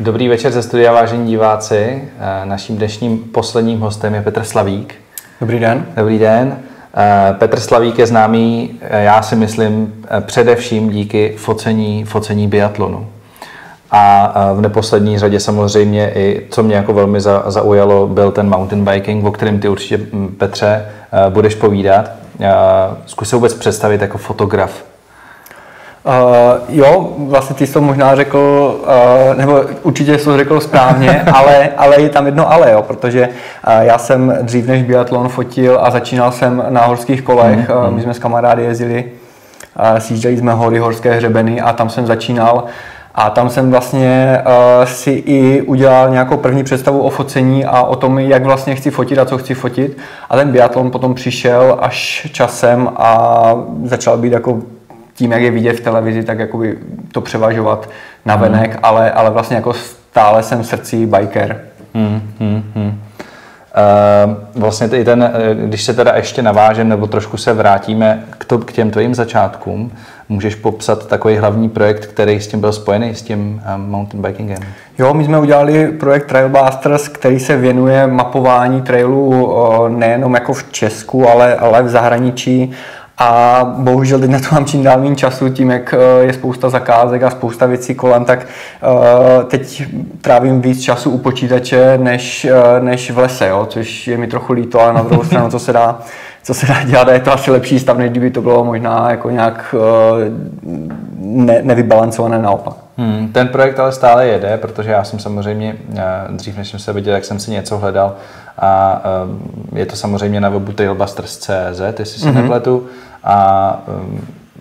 Dobrý večer ze studia, vážení diváci. Eh, naším dnešním posledním hostem je Petr Slavík. Dobrý den. Dobrý den. Eh, Petr Slavík je známý, eh, já si myslím, především díky focení, focení biatlonu. A v neposlední řadě samozřejmě i, co mě jako velmi zaujalo, byl ten mountain biking, o kterém ty určitě, mm, Petře, budeš povídat. Zkus se vůbec představit jako fotograf Uh, jo, vlastně ty jsi to možná řekl, uh, nebo určitě jsi to řekl správně, ale, ale je tam jedno ale, jo, protože uh, já jsem dřív než biatlon fotil a začínal jsem na horských kolech, mm, uh, my jsme s kamarády jezdili, uh, sjížděli jsme hory, horské hřebeny a tam jsem začínal. A tam jsem vlastně uh, si i udělal nějakou první představu o focení a o tom, jak vlastně chci fotit a co chci fotit. A ten biatlon potom přišel až časem a začal být jako tím, jak je vidět v televizi, tak jakoby to převažovat na venek, hmm. ale, ale vlastně jako stále jsem v srdci biker. Hmm, hmm, hmm. Uh, vlastně i ten, eh, když se teda ještě navážem nebo trošku se vrátíme k, to, k těm tvojim začátkům, můžeš popsat takový hlavní projekt, který s tím byl spojený, s tím um, mountain bikingem? Jo, my jsme udělali projekt Trailbusters, který se věnuje mapování trailů uh, nejenom jako v Česku, ale, ale v zahraničí a bohužel teď na to mám čím dál méně času, tím jak eh, je spousta zakázek a spousta věcí kolem, tak eh, teď trávím víc času u počítače než, eh, než v lese, jo, což je mi trochu líto, ale na druhou stranu, co se dá, co se dá dělat, je to asi lepší stav, než kdyby to bylo možná jako nějak ne, nevybalancované naopak. Hmm, ten projekt ale stále jede, protože já jsem samozřejmě, dřív než jsem se viděl, jak jsem si něco hledal, a je to samozřejmě na webu tailbusters.cz, jestli se mm-hmm. nepletu. A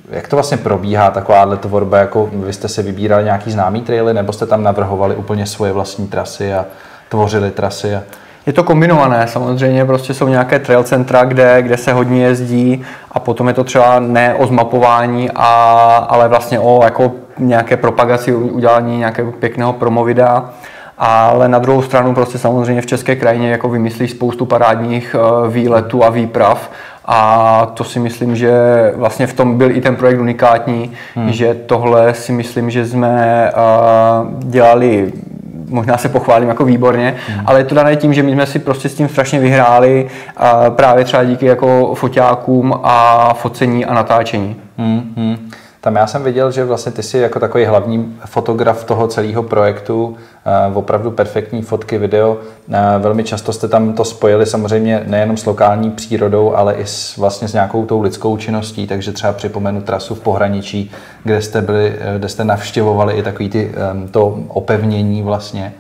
jak to vlastně probíhá takováhle tvorba, jako vy jste si vybírali nějaký známý traily, nebo jste tam navrhovali úplně svoje vlastní trasy a tvořili trasy? A... Je to kombinované, samozřejmě prostě jsou nějaké trail centra, kde, kde se hodně jezdí a potom je to třeba ne o zmapování, a, ale vlastně o jako nějaké propagaci, udělání nějakého pěkného promovidea ale na druhou stranu prostě samozřejmě v české krajině jako vymyslíš spoustu parádních eh, výletů a výprav a to si myslím, že vlastně v tom byl i ten projekt unikátní, hmm. že tohle si myslím, že jsme eh, dělali možná se pochválím jako výborně, hmm. ale je to dané tím, že my jsme si prostě s tím strašně vyhráli právě třeba díky jako foťákům a focení a natáčení. Hmm. Hmm. Tam já jsem viděl, že vlastně ty jsi jako takový hlavní fotograf toho celého projektu, uh, opravdu perfektní fotky, video. Uh, velmi často jste tam to spojili samozřejmě nejenom s lokální přírodou, ale i s, vlastně s nějakou tou lidskou činností, takže třeba připomenu trasu v pohraničí, kde jste, byli, eh, kde jste navštěvovali i takový ty, to opevnění vlastně.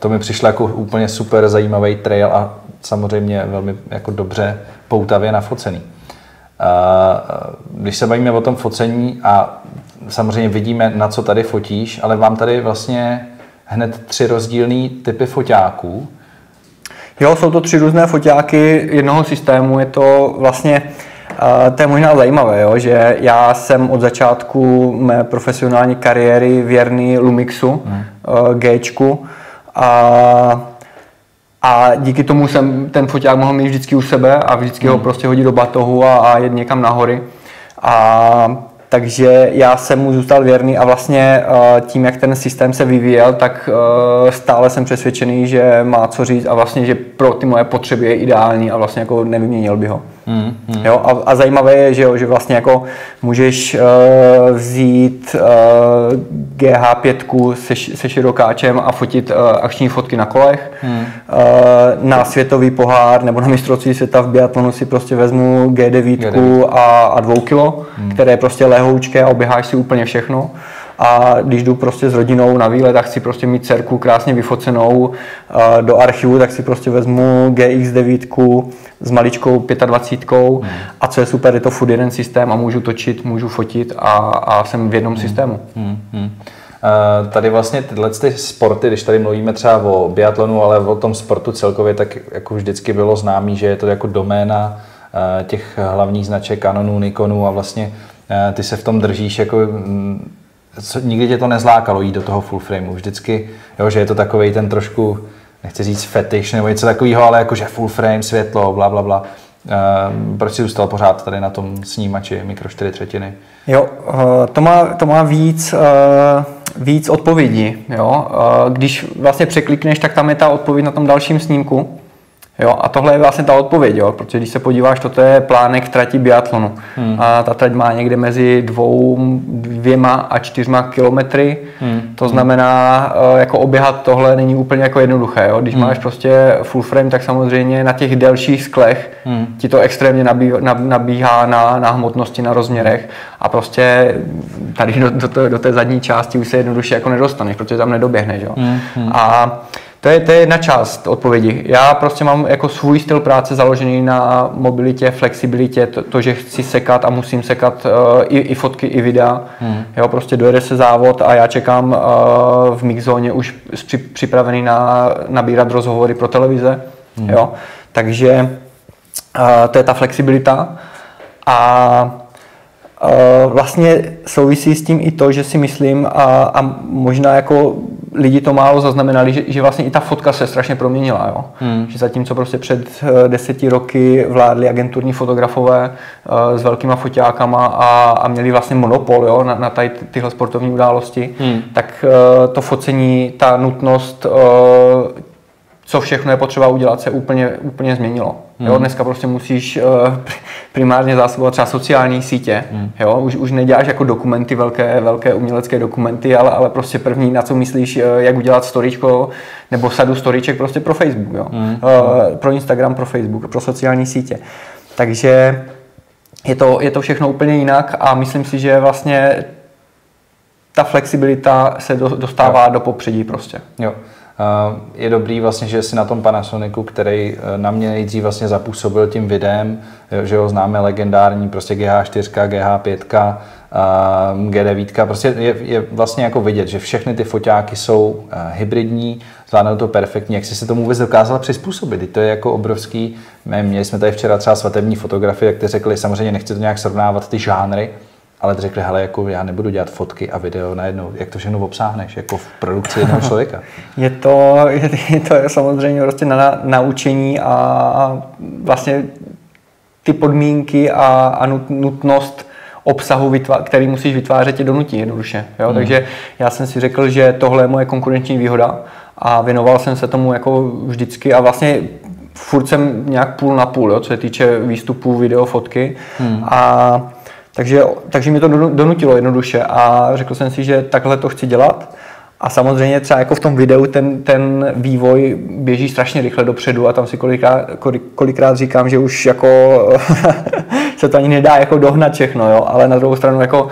To mi přišlo jako úplně super zajímavý trail a samozřejmě velmi jako dobře poutavě nafocený. Když se bavíme o tom focení a samozřejmě vidíme, na co tady fotíš, ale vám tady vlastně hned tři rozdílné typy foťáků. Jo, jsou to tři různé foťáky jednoho systému. Je to vlastně, to je možná zajímavé, jo, že já jsem od začátku mé profesionální kariéry věrný Lumixu, hmm. Gčku. A a díky tomu jsem ten foťák mohl mít vždycky u sebe a vždycky hmm. ho prostě hodit do batohu a, a jet někam nahory. A takže já jsem mu zůstal věrný a vlastně eh, tím, jak ten systém se vyvíjel, tak eh, stále jsem přesvědčený, že má co říct a vlastně, že pro ty moje potřeby je ideální a vlastně jako nevyměnil by ho. Hmm, hmm. Jo, a, a zajímavé je, že, jo, že vlastně jako můžeš uh, vzít uh, GH5 se, se širokáčem a fotit uh, akční fotky na kolech. Hmm. Uh, na světový pohár nebo na mistrovství světa v biatlonu si prostě vezmu G9, G9. A, a 2 kilo, hmm. které je prostě lehoučké a oběháš si úplně všechno a když jdu prostě s rodinou na výlet a chci prostě mít dcerku krásně vyfocenou do archivu, tak si prostě vezmu GX9 s maličkou 25 hmm. a co je super, je to furt jeden systém a můžu točit, můžu fotit a, a jsem v jednom hmm. systému. Hmm. Hmm. Uh, tady vlastně tyhle ty sporty, když tady mluvíme třeba o biatlonu, ale o tom sportu celkově, tak jako vždycky bylo známý, že je to jako doména uh, těch hlavních značek Canonu, Nikonu a vlastně ty se v tom držíš jako mm, co, nikdy tě to nezlákalo jít do toho full frameu. Vždycky, jo, že je to takový ten trošku, nechci říct fetiš nebo něco takového, ale jakože full frame, světlo, bla, bla, bla. Uh, proč jsi zůstal pořád tady na tom snímači mikro 4 třetiny? Jo, uh, to má, to má víc uh, víc odpovědí. Jo? Když vlastně překlikneš, tak tam je ta odpověď na tom dalším snímku. Jo, a tohle je vlastně ta odpověď, jo, protože když se podíváš, toto je plánek trati biatlonu. Hmm. A ta trať má někde mezi dvou, dvěma a čtyřma kilometry. Hmm. To znamená, eh, jako oběhat tohle není úplně jako jednoduché. Jo. Když hmm. máš prostě full frame, tak samozřejmě na těch delších sklech hmm. ti to extrémně nabíhá, nabíhá na, na hmotnosti, na rozměrech. A prostě tady do, do, do té zadní části už se jednoduše jako nedostaneš, protože tam nedoběhneš. Jo. Hmm. Hmm. A to je, to je jedna část odpovědi. Já prostě mám jako svůj styl práce založený na mobilitě, flexibilitě, to, to že chci sekat a musím sekat uh, i, i fotky, i videa. Hmm. Jo, prostě dojede se závod a já čekám uh, v mixzóně už při, připravený na nabírat rozhovory pro televize. Hmm. Jo, takže uh, to je ta flexibilita. A vlastně souvisí s tím i to, že si myslím a, a možná jako lidi to málo zaznamenali, že, že vlastně i ta fotka se strašně proměnila. Jo? Hmm. Že zatímco prostě před eh, deseti roky vládli agenturní fotografové uh, s velkýma foťákama a, a měli vlastně monopol jo? na, na tady tyhle sportovní události, hmm. tak uh, to focení, ta nutnost uh, co všechno je potřeba udělat, se úplně, úplně změnilo. Hmm. Jo, dneska prostě musíš uh, primárně zásobovat třeba sociální sítě. Hmm. Jo, už, už neděláš jako dokumenty, velké, velké umělecké dokumenty, ale, ale prostě první, na co myslíš, uh, jak udělat storičko nebo sadu storiček prostě pro Facebook. Jo. Hmm. Uh, pro Instagram, pro Facebook, pro sociální sítě. Takže je to, je to všechno úplně jinak a myslím si, že vlastně ta flexibilita se do, dostává jo. do popředí prostě. Jo. Eh, je dobrý vlastně, že jsi na tom Panasonicu, který eh, na mě nejdřív vlastně zapůsobil tím videem, eh, že ho známe legendární, prostě GH4, GH5, G9, prostě je, je vlastně jako vidět, že všechny ty foťáky jsou hybridní, zvládnou to perfektně, jak jsi se tomu vůbec dokázal přizpůsobit. To je jako obrovský, měli jsme tady včera třeba svatební fotografie, jak ty řekli, samozřejmě nechci to nějak srovnávat ty žánry, ale řekli, hele, jako já nebudu dělat fotky a video najednou, jak to všechno obsáhneš, jako v produkci jednoho člověka. je to, je, je to samozřejmě prostě na naučení a vlastně ty podmínky a, a nutnost obsahu, který musíš vytvářet, je donutí jednoduše. Jo? Hmm. Takže já jsem si řekl, že tohle je moje konkurenční výhoda a věnoval jsem se tomu jako vždycky a vlastně furt jsem nějak půl na půl, jo, co se týče výstupů, video, fotky. Hmm. A takže, takže mi to donutilo jednoduše a řekl jsem si, že takhle to chci dělat. A samozřejmě třeba jako v tom videu ten, ten vývoj běží strašně rychle dopředu a tam si kolikrát, kolikrát říkám, že už jako se to ani nedá jako dohnat všechno, jo? ale na druhou stranu jako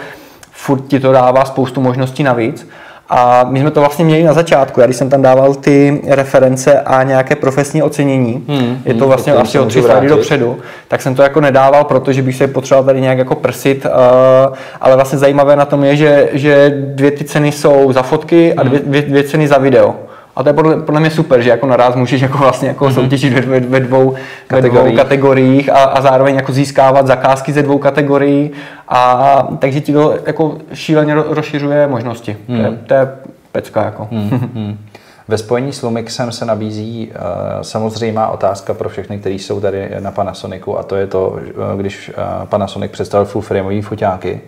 furt ti to dává spoustu možností navíc. A my jsme to vlastně měli na začátku. Já když jsem tam dával ty reference a nějaké profesní ocenění, hmm, je to hmm, vlastně asi o tři slajdy dopředu, tak jsem to jako nedával, protože bych se potřeboval tady nějak jako prsit. Uh, ale vlastně zajímavé na tom je, že, že dvě ty ceny jsou za fotky a dvě, hmm. dvě, dvě ceny za video. A to je podle, podle mě super, že jako naraz můžeš jako vlastně jako mm-hmm. soutěžit ve, ve, dvou, ve dvou kategoriích a, a zároveň jako získávat zakázky ze dvou kategorií. A, takže ti to jako šíleně rozšiřuje možnosti. Mm. To, je, to je pecka jako. Mm. Ve spojení s Lumixem se nabízí uh, samozřejmá otázka pro všechny, kteří jsou tady na Panasonicu a to je to, uh, když uh, Panasonic představil full frameový foťáky,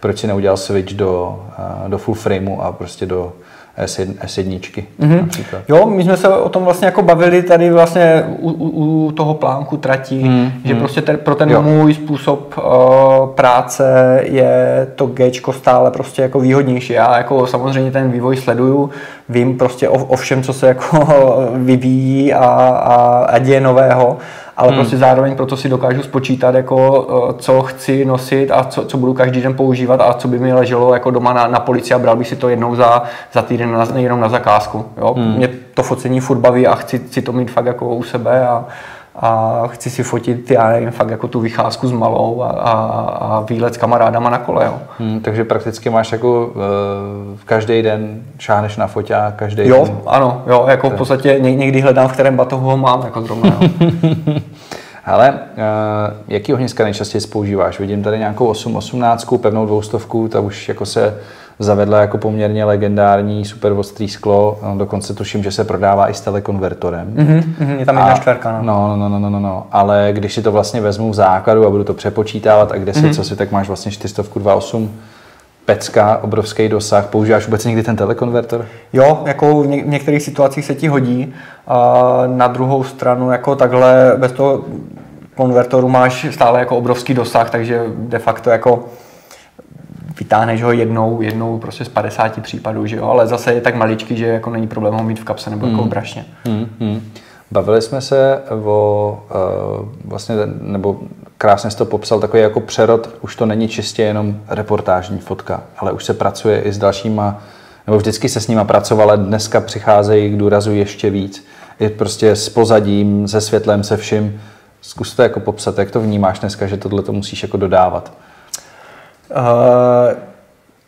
proč si neudělal switch do, uh, do full frameu a prostě do S1, S1 mm-hmm. například. Jo, my jsme se o tom vlastně jako bavili tady vlastně u, u, u toho plánku tratí, mm, že mm. prostě ten, pro ten jo. můj způsob uh, práce je to G stále prostě jako výhodnější. Já jako samozřejmě ten vývoj sleduju, vím prostě o, o všem, co se jako vyvíjí a, a, a děje nového, ale hmm. prostě zároveň proto si dokážu spočítat, jako, eh, co chci nosit a co, co budu každý den používat a co by mi leželo jako doma na, na policii a bral bych si to jednou za, za týden na, jenom na zakázku. Jo? Hmm. Mě to focení furt baví a chci si to mít fakt jako u sebe a, a chci si fotit, já nevím, fakt jako tu vycházku s malou a, a, a výlet s kamarádama na kole. Jo. Hmm, takže prakticky máš jako uh, každý den šáneš na foťák, každý jo, den. ano, jo, jako v podstatě někdy hledám, v kterém batohu ho mám, jako zrovna. Jo. Ale uh, jaký ohniska nejčastěji používáš? Vidím tady nějakou 818, pevnou dvoustovku, ta už jako se zavedla jako poměrně legendární super ostrý sklo, no, dokonce tuším, že se prodává i s telekonvertorem. Mm-hmm, je tam jedna čtverka, no. No, no, no, no, no, no. Ale když si to vlastně vezmu v základu a budu to přepočítávat a kde si, mm-hmm. co si, tak máš vlastně 400 2.8 pecka, obrovský dosah. Používáš vůbec někdy ten telekonverter? Jo, jako v, ně- v některých situacích se ti hodí. A na druhou stranu, jako takhle bez toho konvertoru máš stále jako obrovský dosah, takže de facto jako vytáhneš ho jednou, jednou prostě z 50 případů, že jo, ale zase je tak maličký, že jako není problém ho mít v kapse nebo jako v brašně. Hmm, hmm. Bavili jsme se o, uh, vlastně, nebo krásně jsi to popsal, takový jako přerod, už to není čistě jenom reportážní fotka, ale už se pracuje i s dalšíma, nebo vždycky se s nima pracoval, ale dneska přicházejí k důrazu ještě víc. Je prostě s pozadím, se světlem, se vším. Zkus to jako popsat, jak to vnímáš dneska, že tohle to musíš jako dodávat. Uh,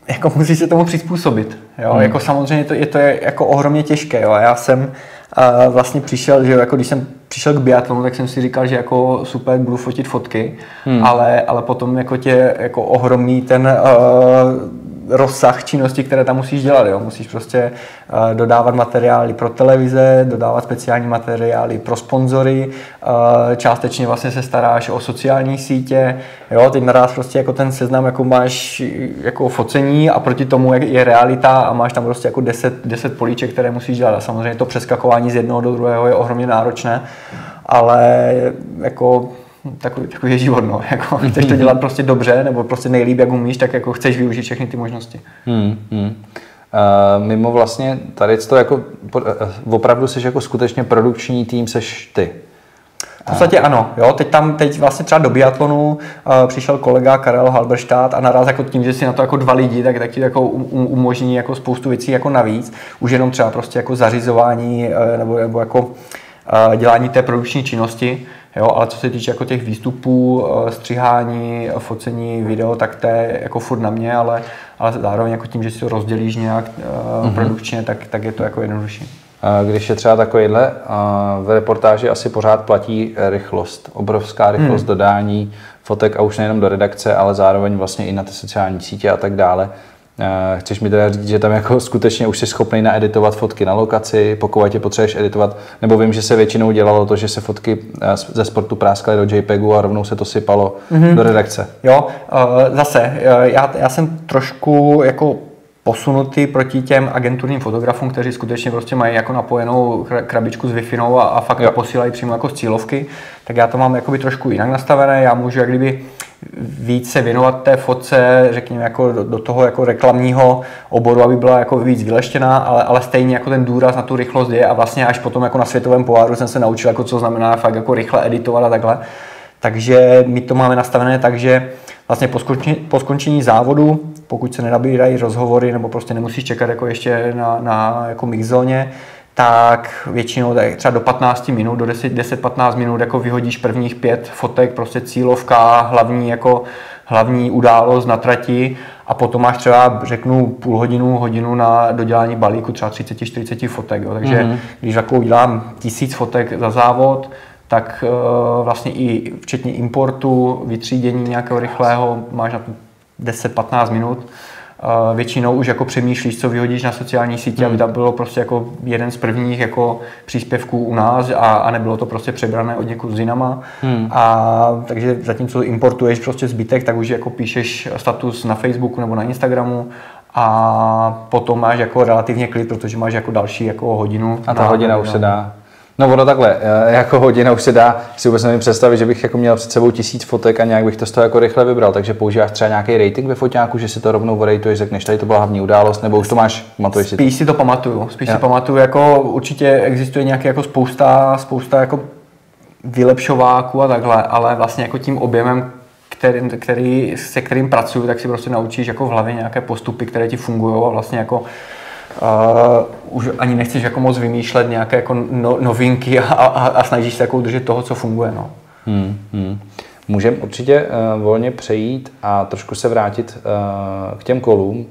jako musíš se tomu přizpůsobit. Jo? Hmm. Jako samozřejmě to, je to je jako ohromně těžké. Jo? Já jsem uh, vlastně přišel, že jako když jsem přišel k biatlonu, tak jsem si říkal, že jako super budu fotit fotky, hmm. ale, ale potom jako tě jako ohromí ten uh, rozsah činností, které tam musíš dělat. Jo. Musíš prostě uh, dodávat materiály pro televize, dodávat speciální materiály pro sponzory, uh, částečně vlastně se staráš o sociální sítě. Jo. Teď naraz prostě jako ten seznam jako máš jako focení a proti tomu je realita a máš tam prostě jako 10, 10 políček, které musíš dělat. A samozřejmě to přeskakování z jednoho do druhého je ohromně náročné, ale jako takový, takový je život, no. Jako, chceš to dělat prostě dobře, nebo prostě nejlíp, jak umíš, tak jako chceš využít všechny ty možnosti. Hmm, hmm. Uh, mimo vlastně tady to jako, uh, opravdu jsi jako skutečně produkční tým seš ty. V podstatě ano, jo, teď tam, teď vlastně třeba do biatlonu uh, přišel kolega Karel Halberstadt a naraz jako tím, že si na to jako dva lidi, tak, tak ti jako um, umožní jako spoustu věcí jako navíc, už jenom třeba prostě jako zařizování uh, nebo, nebo jako uh, dělání té produkční činnosti, Jo, ale co se týče jako těch výstupů, eh, střihání, focení, video, tak to je jako furt na mě, ale, ale zároveň jako tím, že si to rozdělíš nějak mm-hmm. produkčně, tak, tak je to jako jednodušší. Když je třeba takovýhle, v reportáži asi pořád platí rychlost, obrovská rychlost hmm. dodání fotek a už nejenom do redakce, ale zároveň vlastně i na ty sociální sítě a tak dále. Eh, chceš mi teda říct, že tam jako skutečně už jsi schopný naeditovat fotky na lokaci, pokud tě potřebuješ editovat, nebo vím, že se většinou dělalo to, že se fotky eh, ze sportu práskaly do JPEGu a rovnou se to sypalo mm-hmm. do redakce. Jo, eh, zase, já, já jsem trošku jako posunutý proti těm agenturním fotografům, kteří skutečně prostě mají jako napojenou krabičku s wi a, a fakt jo. posílají přímo jako z cílovky, tak já to mám jakoby trošku jinak nastavené, já můžu jak kdyby víc se věnovat té fotce, řekněme, jako do, do toho jako reklamního oboru, aby byla jako víc vyleštěná, ale, ale stejně jako ten důraz na tu rychlost je a vlastně až potom jako na světovém poháru jsem se naučil, jako co znamená fakt jako rychle editovat a takhle. Takže my to máme nastavené tak, že vlastně po skončení, po skončení závodu, pokud se nenabírají rozhovory nebo prostě nemusíš čekat jako ještě na, na jako mixzóně, tak většinou tak třeba do 15 minut, do 10-15 minut jako vyhodíš prvních pět fotek, prostě cílovka, hlavní jako hlavní událost na trati a potom máš třeba, řeknu, půl hodinu, hodinu na dodělání balíku, třeba 30-40 fotek. Jo. Takže mm-hmm. když jako udělám tisíc fotek za závod, tak uh, vlastně i včetně importu, vytřídění nějakého rychlého, máš na to 10-15 minut většinou už jako přemýšlíš, co vyhodíš na sociální sítě, hmm. aby tam bylo prostě jako jeden z prvních jako příspěvků u nás a, a nebylo to prostě přebrané od někud z jinama. Hmm. A takže zatímco importuješ prostě zbytek, tak už jako píšeš status na Facebooku nebo na Instagramu a potom máš jako relativně klid, protože máš jako další jako hodinu. A ta hodina už se dá No ono takhle, eh, jako hodina už se dá si vůbec nevím představit, že bych jako měl před sebou tisíc fotek a nějak bych to z toho jako rychle vybral, takže používáš třeba nějaký rating ve foťáku, že si to rovnou orejtuješ, řekneš, tady to byla hlavní událost, nebo už to máš, pamatuješ si to? Spíš si to pamatuju, spíš ja. si pamatuju, jako určitě existuje nějaký jako spousta, spousta jako vylepšováků a takhle, ale vlastně jako tím objemem, který, který, se kterým pracuju, tak si prostě naučíš jako v hlavě nějaké postupy, které ti fungují a vlastně jako Uh, už ani nechceš jako moc vymýšlet nějaké jako no, novinky a, a, a snažíš se jako udržet toho, co funguje. No. Hmm, hmm. Můžeme určitě uh, volně přejít a trošku se vrátit uh, k těm kolům.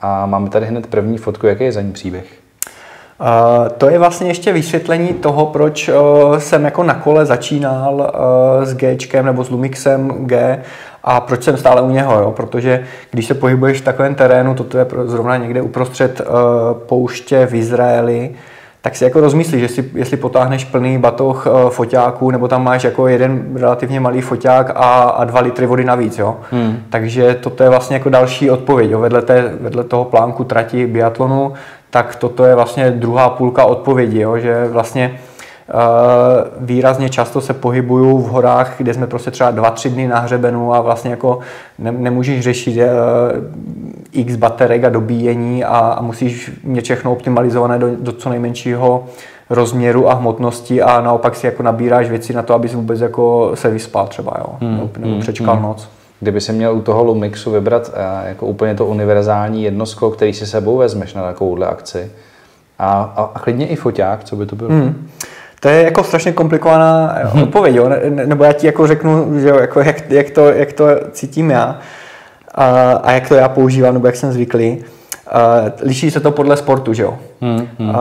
A máme tady hned první fotku, jaký je za ní příběh? Uh, to je vlastně ještě vysvětlení toho, proč uh, jsem jako na kole začínal uh, s G nebo s Lumixem G a proč jsem stále u něho, jo? protože když se pohybuješ v takovém terénu, toto je zrovna někde uprostřed uh, pouště v Izraeli, tak si jako rozmyslíš, jestli, jestli potáhneš plný batoh uh, foťáků, nebo tam máš jako jeden relativně malý foťák a, a dva litry vody navíc. Jo? Hmm. Takže toto je vlastně jako další odpověď. Jo? Vedle, té, vedle toho plánku trati biatlonu, tak toto je vlastně druhá půlka odpovědi, jo? že vlastně výrazně často se pohybuju v horách, kde jsme prostě třeba dva, tři dny na hřebenu a vlastně jako ne, nemůžeš řešit uh, x baterek a dobíjení a, a musíš mít všechno optimalizované do, do co nejmenšího rozměru a hmotnosti a naopak si jako nabíráš věci na to, abys vůbec jako se vyspal třeba, jo, hmm, nebo hmm, přečkal hmm. noc. Kdyby si měl u toho Lumixu vybrat uh, jako úplně to univerzální jednosko, který si sebou vezmeš na takovouhle akci a, a, a klidně i foťák, co by to bylo? Hmm. To je jako strašně komplikovaná hmm. odpověď, jo? nebo já ti jako řeknu, že jo, jako jak, jak, to, jak to cítím já a, a jak to já používám, nebo jak jsem zvyklý. Uh, liší se to podle sportu, že jo. Hmm, hmm. Uh,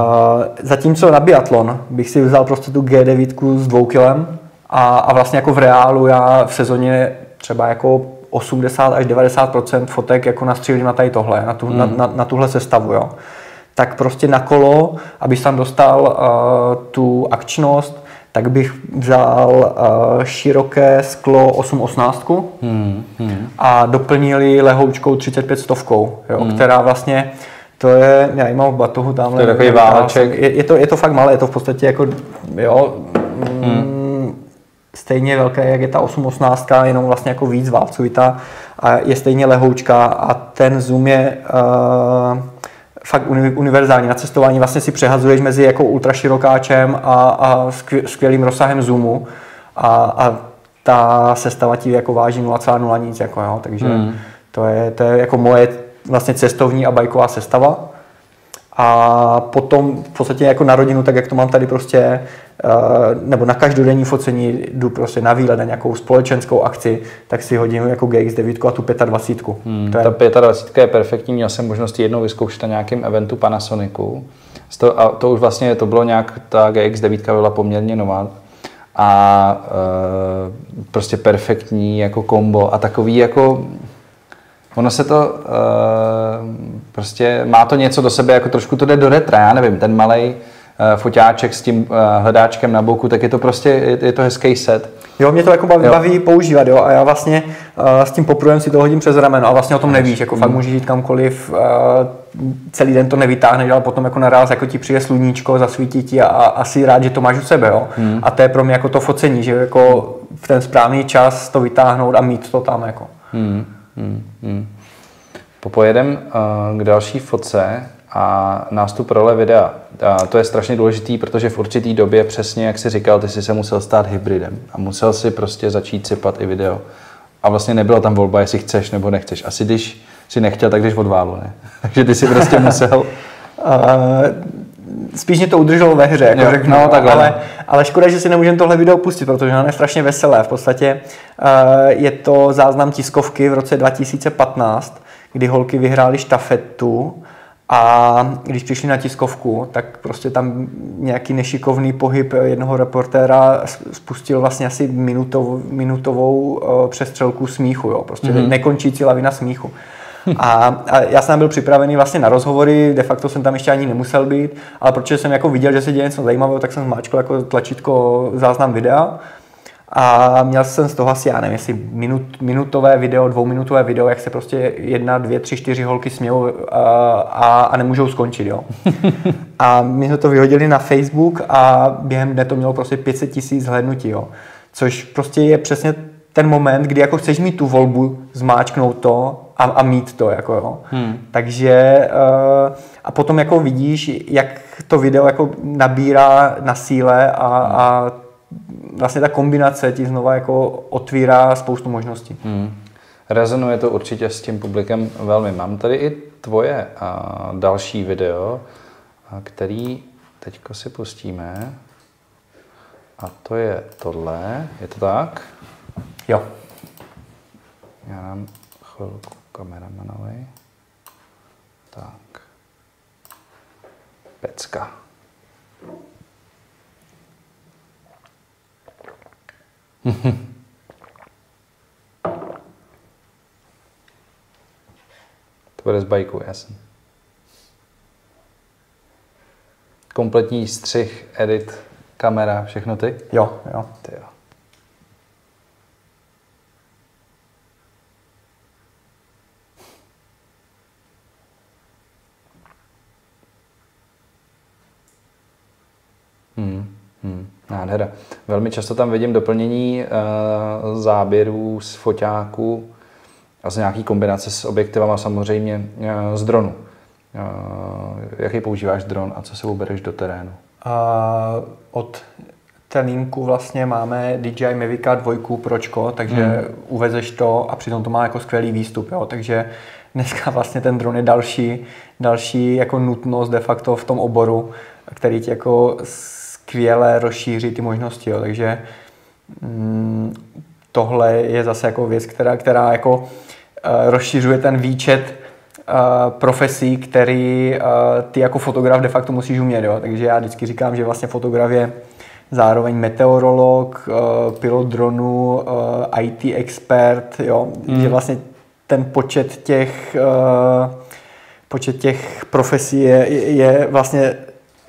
zatímco na biatlon bych si vzal prostě tu G9 s dvou kilem a, a vlastně jako v reálu já v sezóně třeba jako 80 až 90% fotek jako nastřílím na tady tohle, na, tu, hmm. na, na, na tuhle sestavu, jo tak prostě na kolo, abys tam dostal uh, tu akčnost, tak bych vzal uh, široké sklo 818 hmm, hmm. a doplnili lehoučkou 35 stovkou, jo, hmm. která vlastně to je, já ji mám v batohu tamhle. To je takový váleček. Je, je, to, je to fakt malé, je to v podstatě jako, jo, hmm. mm, stejně velké, jak je ta 818, jenom vlastně jako víc válcovitá a je stejně lehoučka a ten zoom je uh, fakt univerzální. Na cestování vlastně si přehazuješ mezi jako ultraširokáčem a, a skvělým rozsahem zoomu a, a ta sestava ti jako váží 0,0 nic, jako jo, takže mm. to, je, to je jako moje vlastně cestovní a bajková sestava. A potom v podstatě jako na rodinu, tak jak to mám tady prostě, eh, nebo na každodenní focení jdu prostě na výlet na nějakou společenskou akci, tak si hodím jako GX9 a tu 25. Hmm, to je... Ta 25 je perfektní, měl jsem možnost jednou vyzkoušet na nějakém eventu Panasonicu. To, a to už vlastně, to bylo nějak, ta GX9 byla poměrně nová, a e, prostě perfektní jako kombo a takový jako Ono se to uh, prostě má to něco do sebe, jako trošku to jde do retra, já nevím, ten malý uh, foťáček s tím uh, hledáčkem na boku, tak je to prostě, je, je to hezký set. Jo, mě to jako baví, baví používat, jo, a já vlastně uh, s tím poprujem si to hodím přes rameno a vlastně o tom nevíš, jako mm. fakt můžeš jít kamkoliv, uh, celý den to nevytáhneš, ale potom jako naraz jako ti přijde sluníčko, zasvítí ti a, a asi rád, že to máš u sebe, jo. Mm. A to je pro mě jako to focení, že jako v ten správný čas to vytáhnout a mít to tam, jako. Mm. Hmm, hmm. Popojedem uh, k další fotce a nástup role videa. A to je strašně důležitý, protože v určitý době, přesně jak jsi říkal, ty jsi se musel stát hybridem a musel si prostě začít sypat i video. A vlastně nebyla tam volba, jestli chceš nebo nechceš. Asi když si nechtěl, tak jdeš od válu, ne? Takže ty si prostě musel... Uh, spíš mě to udrželo ve hře, jako jo, řeknu, no, takhle. Ale, ale škoda, že si nemůžeme tohle video pustit, protože ono je strašně veselé. V podstatě uh, je to záznam tiskovky v roce 2015, kdy holky vyhrály štafetu a když přišli na tiskovku, tak prostě tam nějaký nešikovný pohyb jednoho reportéra spustil vlastně asi minutovou, minutovou uh, přestřelku smíchu, jo. prostě mm-hmm. nekončící lavina smíchu. A, a já jsem byl připravený vlastně na rozhovory, de facto jsem tam ještě ani nemusel být, ale protože jsem jako viděl, že se děje něco zajímavého, tak jsem zmáčkal jako tlačítko záznam videa a měl jsem z toho asi, já nevím, jestli minut, minutové video, dvouminutové video, jak se prostě jedna, dvě, tři, čtyři holky smějou a, a, a nemůžou skončit, jo. a my jsme to vyhodili na Facebook a během dne to mělo prostě 500 tisíc hlednutí, jo. Což prostě je přesně ten moment, kdy jako chceš mít tu volbu, zmáčknout to a, a mít to, jako jo. Hmm. Takže uh, a potom jako vidíš, jak to video jako nabírá na síle a, a vlastně ta kombinace ti znova jako otvírá spoustu možností. Hmm. Rezonuje to určitě s tím publikem velmi. Mám tady i tvoje a další video, který teďko si pustíme. A to je tohle. Je to tak? Jo. Já dám chvilku kameramanovi. Tak. Pecka. to bude z bajku, jasný. kompletní střih, edit, kamera, všechno ty? Jo, jo. Ty jo. Hmm, nádhera. Velmi často tam vidím doplnění uh, záběrů z foťáků a z nějaký kombinace s objektivama samozřejmě uh, z dronu. Uh, jaký používáš dron a co se ubereš do terénu? Uh, od Telinku vlastně máme DJI Mavica 2 Pročko, takže hmm. uvezeš to a přitom to má jako skvělý výstup, jo, takže dneska vlastně ten dron je další, další jako nutnost de facto v tom oboru, který ti jako skvěle rozšíří ty možnosti, jo, takže mm, tohle je zase jako věc, která, která jako uh, rozšiřuje ten výčet uh, profesí, který uh, ty jako fotograf de facto musíš umět, jo, takže já vždycky říkám, že vlastně fotograf je zároveň meteorolog, pilot dronu, IT expert, jo, mm. že vlastně ten počet těch, počet těch profesí je, je vlastně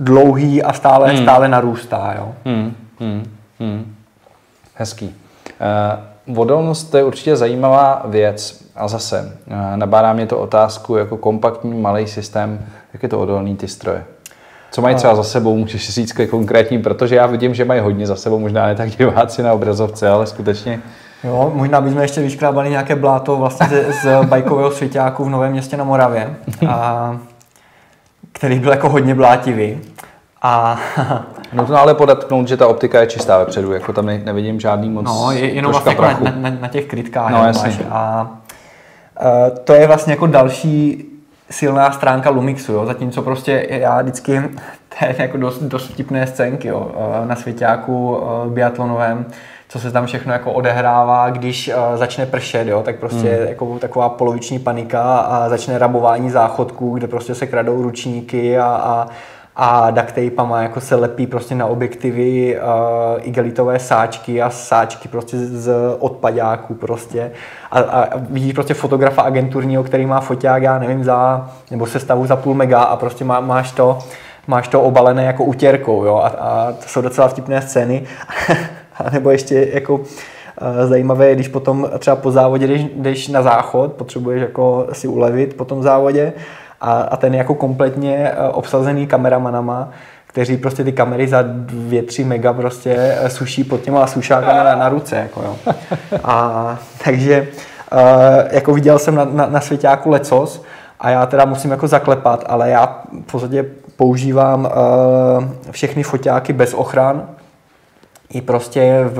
dlouhý a stále, mm. stále narůstá. Jo. Mm. Mm. Mm. Hezký. Uh, odolnost to je určitě zajímavá věc a zase uh, nabádá mě to otázku jako kompaktní malý systém, jak je to odolný ty stroje. Co mají třeba za sebou, můžeš říct konkrétní, protože já vidím, že mají hodně za sebou, možná ne tak diváci na obrazovce, ale skutečně Jo, možná bychom ještě vyškrábali nějaké bláto vlastně z, z bajkového svěťáku v Novém městě na Moravě, a, který byl jako hodně blátivý. A... No to ale podatknout, že ta optika je čistá vepředu, jako tam ne, nevidím žádný moc No, je, jenom vlastně jako na, na, na, těch krytkách. No, jasně. A, a to je vlastně jako další silná stránka Lumixu, jo? zatímco prostě já vždycky, je jako dost, dost vtipné scénky jo? na svěťáku biatlonovém, co se tam všechno jako odehrává, když uh, začne pršet, jo, tak prostě mm. jako taková poloviční panika a začne rabování záchodků, kde prostě se kradou ručníky a, a a duct jako se lepí prostě na objektivy uh, igelitové sáčky a sáčky prostě z odpadáků prostě a, a vidíš prostě fotografa agenturního, který má foťák, já nevím, za, nebo se stavu za půl mega a prostě má, máš to máš to obalené jako utěrkou, jo, a, a to jsou docela vtipné scény. a nebo ještě jako uh, zajímavé, když potom třeba po závodě jdeš, jdeš na záchod, potřebuješ jako si ulevit po tom závodě a, a ten je jako kompletně uh, obsazený kameramanama, kteří prostě ty kamery za 2-3 mega prostě uh, suší pod těma sušákama na, na ruce, jako jo. A takže jako viděl jsem na, na, na svěťáku lecos, a já teda musím jako zaklepat, ale já v podstatě používám všechny foťáky bez ochran, i prostě v,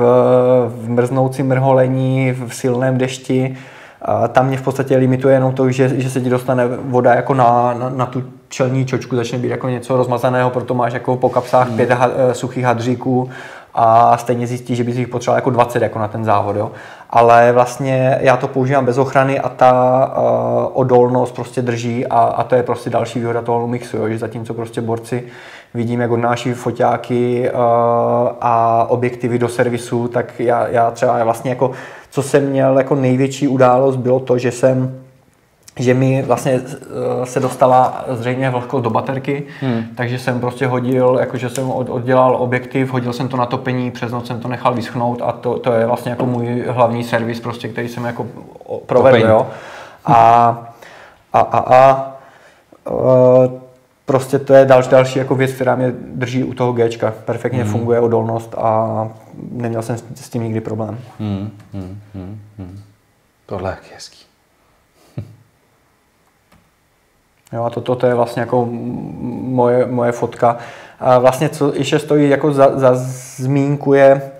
v mrznoucím mrholení, v silném dešti, a tam mě v podstatě limituje jenom to, že, že se ti dostane voda jako na, na, na tu čelní čočku, začne být jako něco rozmazaného, proto máš jako po kapsách hmm. pět ha, eh, suchých hadříků a stejně zjistíš, že bys jich potřeboval jako 20 jako na ten závod. Jo? Ale vlastně já to používám bez ochrany a ta uh, odolnost prostě drží a, a to je prostě další výhoda toho Lumixu, jo? že zatímco prostě borci vidím, jak odnáší foťáky uh, a objektivy do servisu, tak já, já třeba vlastně jako, co jsem měl jako největší událost, bylo to, že jsem že mi vlastně eh, se dostala zřejmě vlhkost do baterky, hmm. takže jsem prostě hodil, jakože jsem oddělal objektiv, hodil jsem to na topení, přes noc jsem to nechal vyschnout a to, to je vlastně jako můj hlavní servis, prostě, který jsem jako provedl, jo. A, a, a, a, a prostě to je další, další jako věc, která mě drží u toho Gčka. Perfektně hmm. funguje odolnost a neměl jsem s tím nikdy problém. Hmm. Hmm. Hmm. Hmm. Tohle je hezký. Jo, a toto to, je vlastně jako moje, moje fotka. A vlastně, co ještě stojí jako za, za zmínku, je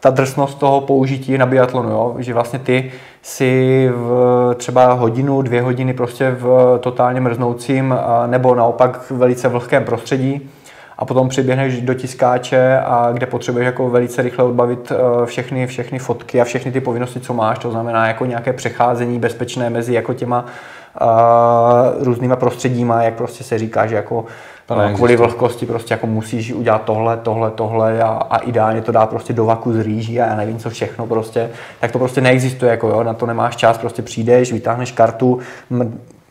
ta drsnost toho použití na biatlonu, jo? že vlastně ty si v třeba hodinu, dvě hodiny prostě v totálně mrznoucím nebo naopak velice vlhkém prostředí a potom přiběhneš do tiskáče, a kde potřebuješ jako velice rychle odbavit e, všechny, všechny fotky a všechny ty povinnosti, co máš, to znamená jako nějaké přecházení bezpečné mezi jako těma různýma prostředíma, jak prostě se říká, že jako to kvůli vlhkosti prostě jako musíš udělat tohle, tohle, tohle a, a ideálně to dá prostě do vaku z rýží a já nevím co všechno prostě, tak to prostě neexistuje, jako jo, na to nemáš čas, prostě přijdeš, vytáhneš kartu,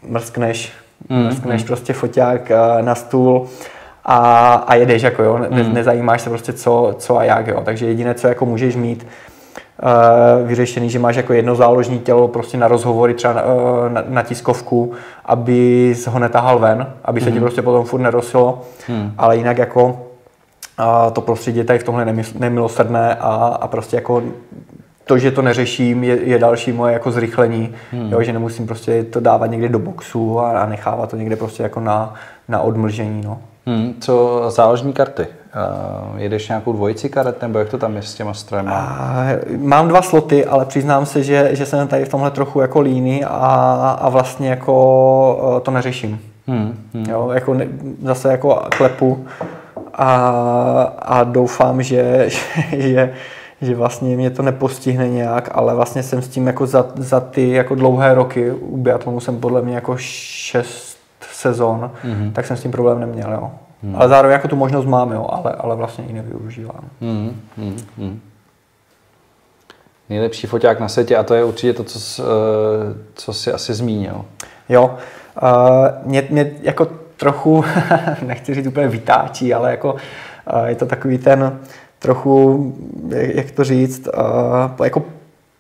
mrskneš, mm, mrskneš mm. prostě foťák na stůl a, a jedeš, jako jo, ne, mm. nezajímáš se prostě co, co a jak, jo. Takže jediné, co jako můžeš mít, vyřešený, že máš jako jedno záložní tělo prostě na rozhovory, třeba na, uh, na, na tiskovku, aby ho netahal ven, aby se mm. ti prostě potom furt nerosilo, mm. ale jinak jako a to prostředí je tady v tomhle nemilosrdné a, a prostě jako to, že to neřeším, je, je další moje jako zrychlení, hmm. jo, že nemusím prostě to dávat někde do boxu a, a nechávat to někde prostě jako na, na odmlžení. No. Hmm, co záložní karty? Uh, jedeš nějakou dvojici karet, nebo jak to tam je s těma strojem? Uh, mám dva sloty, ale přiznám se, že, že jsem tady v tomhle trochu jako líný a, a vlastně jako uh, to neřeším. Hmm, hmm. Jo, jako ne, zase jako klepu a, a doufám, že, že, že vlastně mě to nepostihne nějak, ale vlastně jsem s tím jako za, za ty jako dlouhé roky, u biatlonu jsem podle mě jako šest sezon, mm-hmm. tak jsem s tím problém neměl, jo. Mm. Ale zároveň jako tu možnost mám, jo, ale, ale vlastně ji nevyužívám. Mm, mm, mm. Nejlepší foťák na světě a to je určitě to, co, co jsi asi zmínil. Jo, uh, mě, mě jako trochu, nechci říct úplně vytáčí, ale jako uh, je to takový ten trochu, jak to říct, uh, jako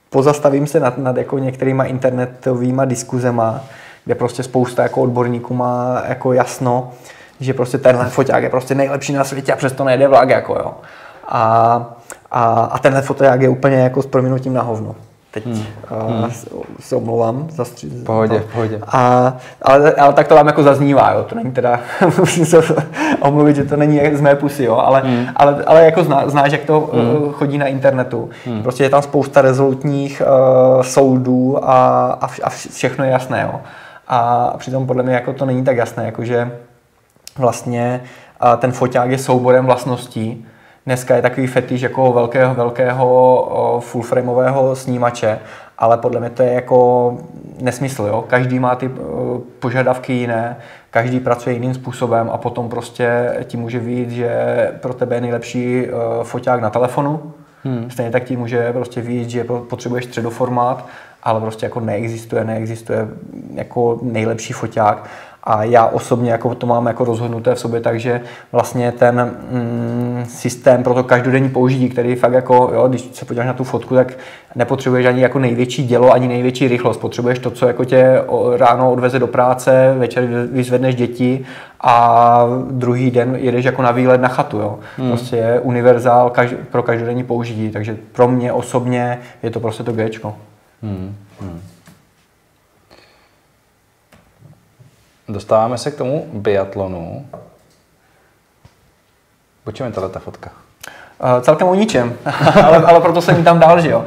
pozastavím se nad, nad jako některýma internetovými diskuzema, kde prostě spousta jako odborníků má jako jasno, že prostě tenhle foťák je prostě nejlepší na světě a přesto nejde vlak, jako jo. A, a, a tenhle foťák je úplně jako s prominutím na hovno. Teď hmm. Uh, se omlouvám za stři- Pohodě, to. pohodě. A, ale, ale, tak to vám jako zaznívá, jo. To není teda, musím se omluvit, že to není z mé pusy, jo. Ale, hmm. ale, ale jako zná, znáš, jak to hmm. chodí na internetu. Hmm. Prostě je tam spousta rezolutních uh, soudů a, a, a všechno je jasné, jo. A přitom podle mě jako to není tak jasné, jakože vlastně ten foťák je souborem vlastností, Dneska je takový fetiš jako velkého, velkého full frameového snímače, ale podle mě to je jako nesmysl. Jo? Každý má ty požadavky jiné, každý pracuje jiným způsobem a potom prostě ti může vyjít, že pro tebe je nejlepší foťák na telefonu, Hmm. Stejně tak ti může prostě vyjít, že potřebuješ středoformát, ale prostě jako neexistuje, neexistuje jako nejlepší foťák. A já osobně jako to mám jako rozhodnuté v sobě, takže vlastně ten mm, systém pro to každodenní použití, který fakt jako, jo, když se podíváš na tu fotku, tak nepotřebuješ ani jako největší dělo, ani největší rychlost. Potřebuješ to, co jako tě ráno odveze do práce, večer vyzvedneš děti a druhý den jedeš jako na výlet na chatu. Jo. Hmm. Prostě je univerzál každ- pro každodenní použití, takže pro mě osobně je to prostě to Gčko. Hmm. Hmm. Dostáváme se k tomu biatlonu. Po čem je tato fotka? Uh, celkem o ničem, ale, ale proto jsem ji tam dal, že jo.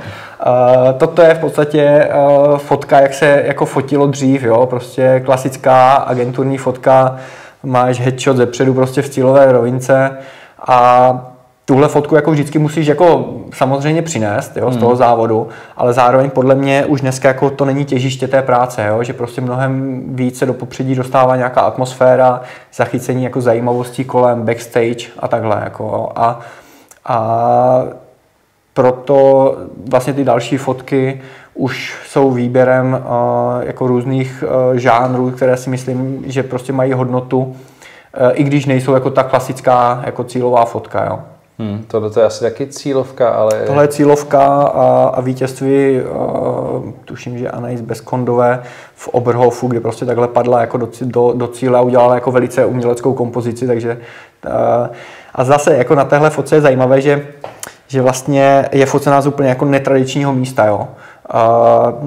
Uh, toto je v podstatě uh, fotka, jak se jako fotilo dřív, jo, prostě klasická agenturní fotka, máš headshot ze předu prostě v cílové rovince a tuhle fotku jako vždycky musíš jako samozřejmě přinést jo, z toho hmm. závodu, ale zároveň podle mě už dneska jako to není těžiště té práce, jo, že prostě mnohem více do popředí dostává nějaká atmosféra, zachycení jako zajímavostí kolem, backstage a takhle. Jako, a, a proto vlastně ty další fotky už jsou výběrem uh, jako různých uh, žánrů, které si myslím, že prostě mají hodnotu, uh, i když nejsou jako ta klasická jako cílová fotka. Jo. Hmm, tohle to je asi taky cílovka, ale... Tohle je cílovka a, a vítězství, a, tuším, že Anais Bezkondové v Oberhofu, kde prostě takhle padla jako do, do, do cíle a udělala jako velice uměleckou kompozici, takže a, a zase jako na téhle fotce je zajímavé, že, že vlastně je focená z úplně jako netradičního místa, jo. Uh,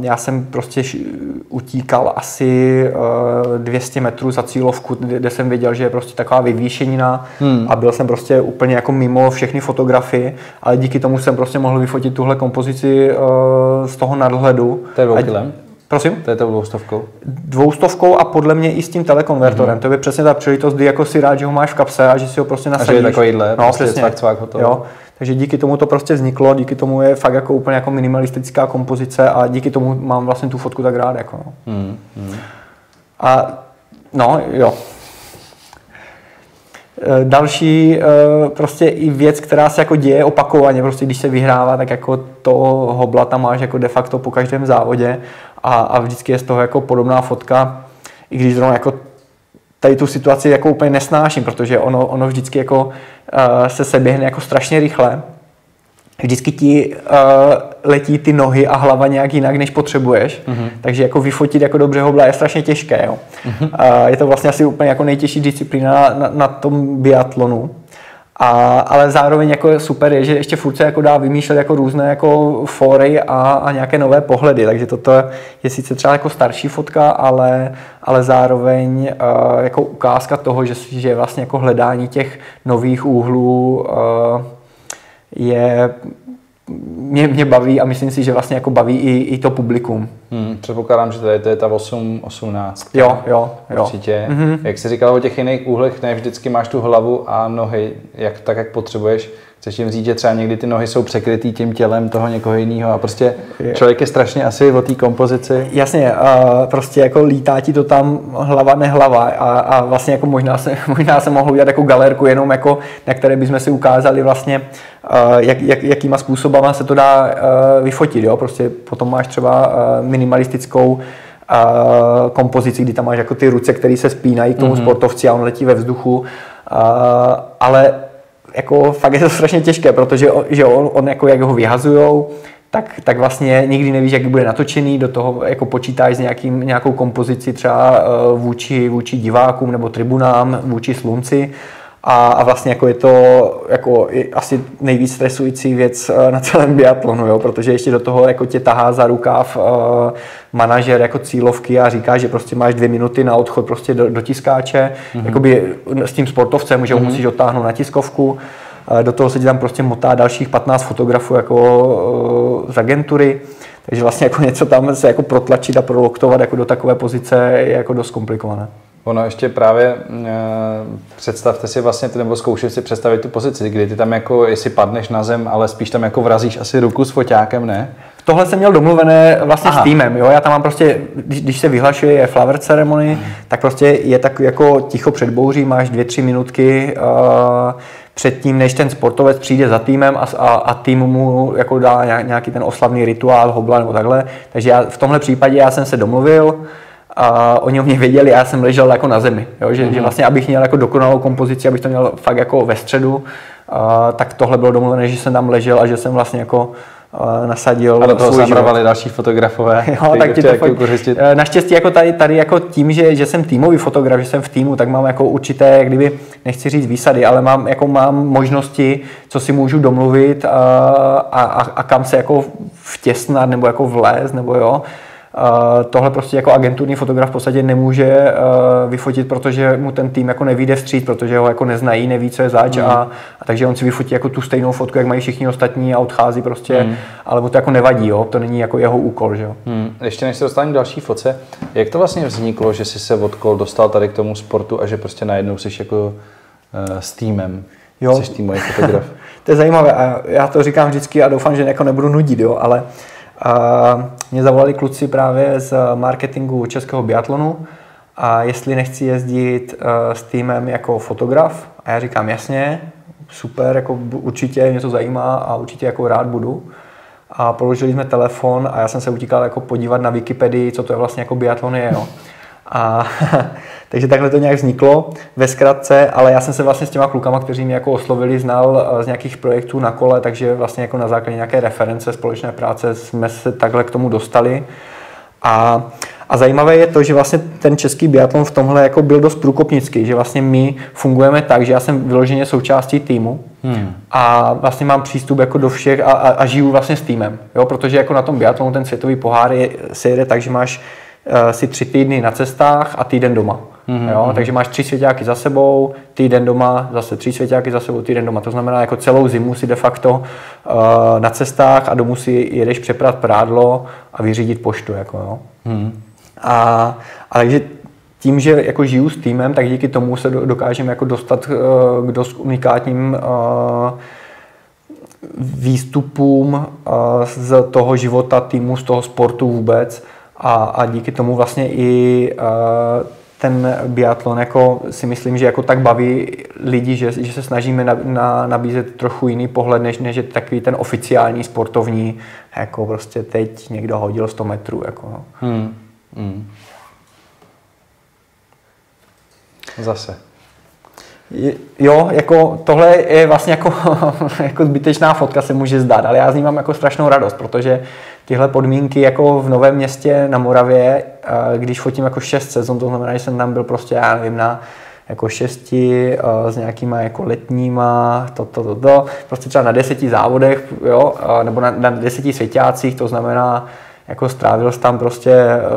já jsem prostě utíkal asi uh, 200 metrů za cílovku, kde jsem věděl, že je prostě taková vyvýšenina hmm. a byl jsem prostě úplně jako mimo všechny fotografie, ale díky tomu jsem prostě mohl vyfotit tuhle kompozici uh, z toho nadhledu. To je dvoukilem? Prosím? To je to dvoustovkou? Dvoustovkou a podle mě i s tím telekonvertorem. Mm-hmm. To je přesně ta příležitost, kdy jako si rád, že ho máš v kapse a že si ho prostě nasadíš. A že je takovýhle, no, prostě přesně. Cvak, cvak, jo. Takže díky tomu to prostě vzniklo, díky tomu je fakt jako úplně jako minimalistická kompozice a díky tomu mám vlastně tu fotku tak rád. Jako no. Mm, mm. A no, jo. E, další e, prostě i věc, která se jako děje opakovaně, prostě když se vyhrává, tak jako to hobla tam máš jako de facto po každém závodě a, a vždycky je z toho jako podobná fotka, i když zrovna jako tady tu situaci jako úplně nesnáším, protože ono, ono vždycky jako uh, se seběhne jako strašně rychle. Vždycky ti uh, letí ty nohy a hlava nějak jinak, než potřebuješ. Mm-hmm. Takže jako vyfotit jako dobře hobla je strašně těžké. Jo. Mm-hmm. Uh, je to vlastně asi úplně jako nejtěžší disciplína na, na, na tom biatlonu. A, ale zároveň jako super je, že ještě furt se jako dá vymýšlet jako různé jako fory a, a nějaké nové pohledy, takže toto je sice třeba jako starší fotka, ale, ale zároveň uh, jako ukázka toho, že, že vlastně jako hledání těch nových úhlů uh, je mě, mě baví a myslím si, že vlastně jako baví i, i to publikum. Hmm, předpokládám, že tady to je ta 8, 18. Jo, jo, jo. Určitě. Mm-hmm. Jak jsi říkal o těch jiných úhlech, ne vždycky máš tu hlavu a nohy jak, tak, jak potřebuješ. Chceš jim říct, že třeba někdy ty nohy jsou překrytý tím tělem toho někoho jiného a prostě člověk je strašně asi o té kompozici. Jasně, a prostě jako lítá ti to tam hlava nehlava a, a vlastně jako možná se, možná se mohl udělat jako galerku jenom jako, na které bychom si ukázali vlastně, jak, jak, jakýma způsobama se to dá vyfotit, jo? prostě potom máš třeba minimalistickou kompozici, kdy tam máš jako ty ruce, které se spínají k tomu mm-hmm. sportovci a on letí ve vzduchu, ale jako fakt je to strašně těžké, protože že on, on jako jak ho vyhazujou, tak, tak vlastně nikdy nevíš, jak bude natočený, do toho jako počítáš s nějakým, nějakou kompozici třeba eh, vůči, vůči divákům nebo tribunám, vůči slunci a, a vlastně jako je to jako asi nejvíc stresující věc eh, na celém biatlonu, jo? protože ještě do toho jako tě tahá za rukáv uh, manažer jako cílovky a říká, že prostě máš dvě minuty na odchod prostě do, do tiskáče, mm-hmm. jakoby s tím sportovcem, že ho mm-hmm. musíš otáhnout na tiskovku, do toho se ti tam prostě motá dalších 15 fotografů jako uh, z agentury, takže vlastně jako něco tam se jako protlačit a proloktovat jako do takové pozice je jako dost komplikované. Ono ještě právě e, představte si vlastně, nebo zkouším si představit tu pozici, kdy ty tam jako, jestli padneš na zem, ale spíš tam jako vrazíš asi ruku s foťákem, ne? Tohle jsem měl domluvené vlastně Aha. s týmem, jo, já tam mám prostě, když, když se vyhlašuje je flower ceremony, hmm. tak prostě je tak jako ticho před bouří, máš dvě, tři minutky uh, předtím, než ten sportovec přijde za týmem a, a, a tým mu jako dá nějaký ten oslavný rituál, hobla nebo takhle, takže já v tomhle případě já jsem se domluvil, a oni o mě věděli, já jsem ležel jako na zemi, jo? Že, mm-hmm. že mhm. vlastně abych měl jako dokonalou kompozici, abych to měl fakt jako ve středu, a, tak tohle bylo domluvené, že jsem tam ležel a že jsem vlastně jako nasadil. A do toho zamravali další fotografové. Jo, tak ti to fakt, e, naštěstí jako tady, tady jako tím, že, že jsem týmový fotograf, že jsem v týmu, tak mám jako určité, jak kdyby, nechci říct výsady, ale mám, jako mám možnosti, co si můžu domluvit a, a, a kam se jako vtěsnat nebo jako vlézt, nebo jo. Tohle prostě jako agenturní fotograf v podstatě nemůže eh, vyfotit, protože mu ten tým jako nevíde vstříc, protože ho jako neznají, neví, co je zač mm. a, a, takže on si vyfotí jako tu stejnou fotku, jak mají všichni ostatní a odchází prostě, mm. ale mu to jako nevadí, jo? to není jako jeho úkol. Že jo? Mm. Ještě než se dostaneme k další foce, jak to vlastně vzniklo, že jsi se od kol dostal tady k tomu sportu a že prostě najednou jsi jako uh, s týmem? Jo. Jsi týmový fotograf. to je zajímavé a já to říkám vždycky a doufám, že jako nebudu nudit, jo, ale a mě zavolali kluci právě z marketingu českého biatlonu a jestli nechci jezdit eh, s týmem jako fotograf. A já říkám jasně, super, jako určitě mě to zajímá a určitě jako rád budu. A položili jsme telefon a já jsem se utíkal jako podívat na Wikipedii, co to je vlastně jako biatlon je. Jo. A Takže takhle to nějak vzniklo ve zkratce, ale já jsem se vlastně s těma klukama, kteří mě jako oslovili, znal eh, z nějakých projektů na kole, takže vlastně jako na základě nějaké reference společné práce jsme se takhle k tomu dostali. A, a zajímavé je to, že vlastně ten český biatlon v tomhle jako byl dost průkopnický, že vlastně my fungujeme tak, že já jsem vyloženě součástí týmu hmm. a vlastně mám přístup jako do všech a, a, a žiju vlastně s týmem, jo? protože jako na tom biatlonu ten světový pohár je, se jede tak, že máš si tři týdny na cestách a týden doma. Mm-hmm. Jo? Mhm. Takže máš tři svěťáky za sebou, týden doma, zase tři svěťáky za sebou, týden doma. To znamená, jako celou zimu si de facto uh, na cestách a domů si jedeš přeprat prádlo a vyřídit poštu. Jako, jo? Mm-hmm. A, a takže tím, že jako žiju s týmem, tak díky tomu se dokážeme jako dostat uh, k dost unikátním uh, výstupům uh, z toho života týmu, z toho sportu vůbec. A, a díky tomu vlastně i uh, ten biatlon jako si myslím, že jako tak baví lidi, že, že se snažíme na, na, nabízet trochu jiný pohled, než, než takový ten oficiální sportovní, jako prostě teď někdo hodil 100 metrů. Jako. No. Hmm. Hmm. Zase. Jo, jako tohle je vlastně jako, jako zbytečná fotka se může zdát, ale já z ní mám jako strašnou radost, protože tyhle podmínky jako v Novém městě na Moravě, když fotím jako šest sezon, to znamená, že jsem tam byl prostě, já nevím, na jako šesti s nějakýma jako letníma, to, to, to, to, prostě třeba na deseti závodech, jo, nebo na, na deseti světácích, to znamená, jako strávil tam prostě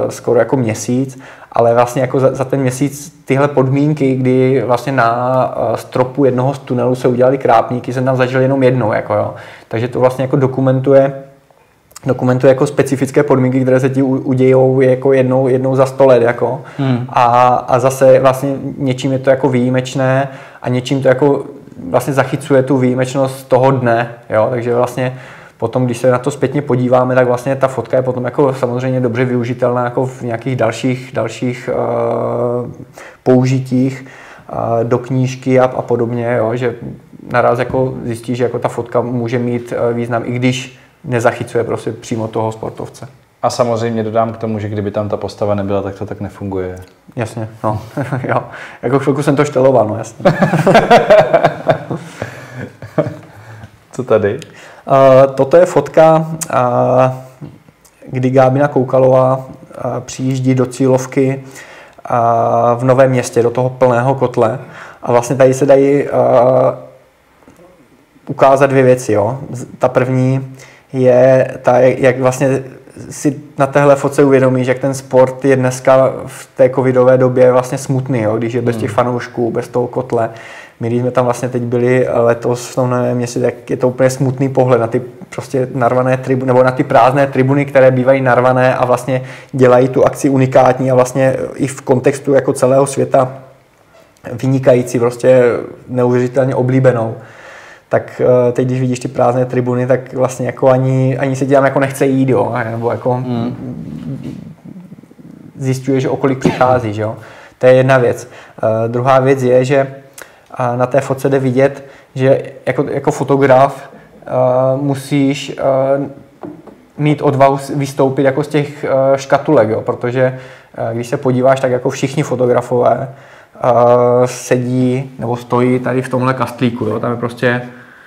skoro jako měsíc ale vlastně jako za, za ten měsíc tyhle podmínky, kdy vlastně na uh, stropu jednoho z tunelu se udělali krápníky, jsem tam zažil jenom jednou, jako jo. Takže to vlastně jako dokumentuje dokumentuje jako specifické podmínky, které se ti udějou jako jednou, jednou za sto let. Jako. Hmm. A, a zase vlastně něčím je to jako výjimečné a něčím to jako vlastně zachycuje tu výjimečnost toho dne. Jo? Takže vlastně Potom, když se na to zpětně podíváme, tak vlastně ta fotka je potom jako samozřejmě dobře využitelná jako v nějakých dalších, dalších uh, použitích uh, do knížky a, a podobně, jo, že naraz jako zjistí, že jako ta fotka může mít uh, význam, i když nezachycuje prostě přímo toho sportovce. A samozřejmě dodám k tomu, že kdyby tam ta postava nebyla, tak to tak nefunguje. Jasně, no. jo. Jako chvilku jsem to šteloval, no jasně. Co tady? Toto je fotka, kdy Gábina Koukalová přijíždí do cílovky v Novém městě, do toho plného kotle. A vlastně tady se dají ukázat dvě věci. Jo. Ta první je ta, jak vlastně si na téhle fotce uvědomí, že jak ten sport je dneska v té covidové době vlastně smutný, jo, když je bez těch hmm. fanoušků, bez toho kotle. My, když jsme tam vlastně teď byli letos v tom novém měsíci, tak je to úplně smutný pohled na ty prostě narvané tribuny, nebo na ty prázdné tribuny, které bývají narvané a vlastně dělají tu akci unikátní a vlastně i v kontextu jako celého světa vynikající, prostě neuvěřitelně oblíbenou tak eh, teď, když vidíš ty prázdné tribuny, tak vlastně jako ani, ani se dělám jako nechce jít, jo, nebo jako mm. zjišťuješ, o kolik přichází, jo. To je jedna věc. Uh, druhá věc je, že uh, na té fotce jde vidět, že jako, jako fotograf uh, musíš uh, mít odvahu vystoupit jako z těch uh, škatulek, jo, protože uh, když se podíváš, tak jako všichni fotografové uh, sedí nebo stojí tady v tomhle kastlíku, jo, tam je prostě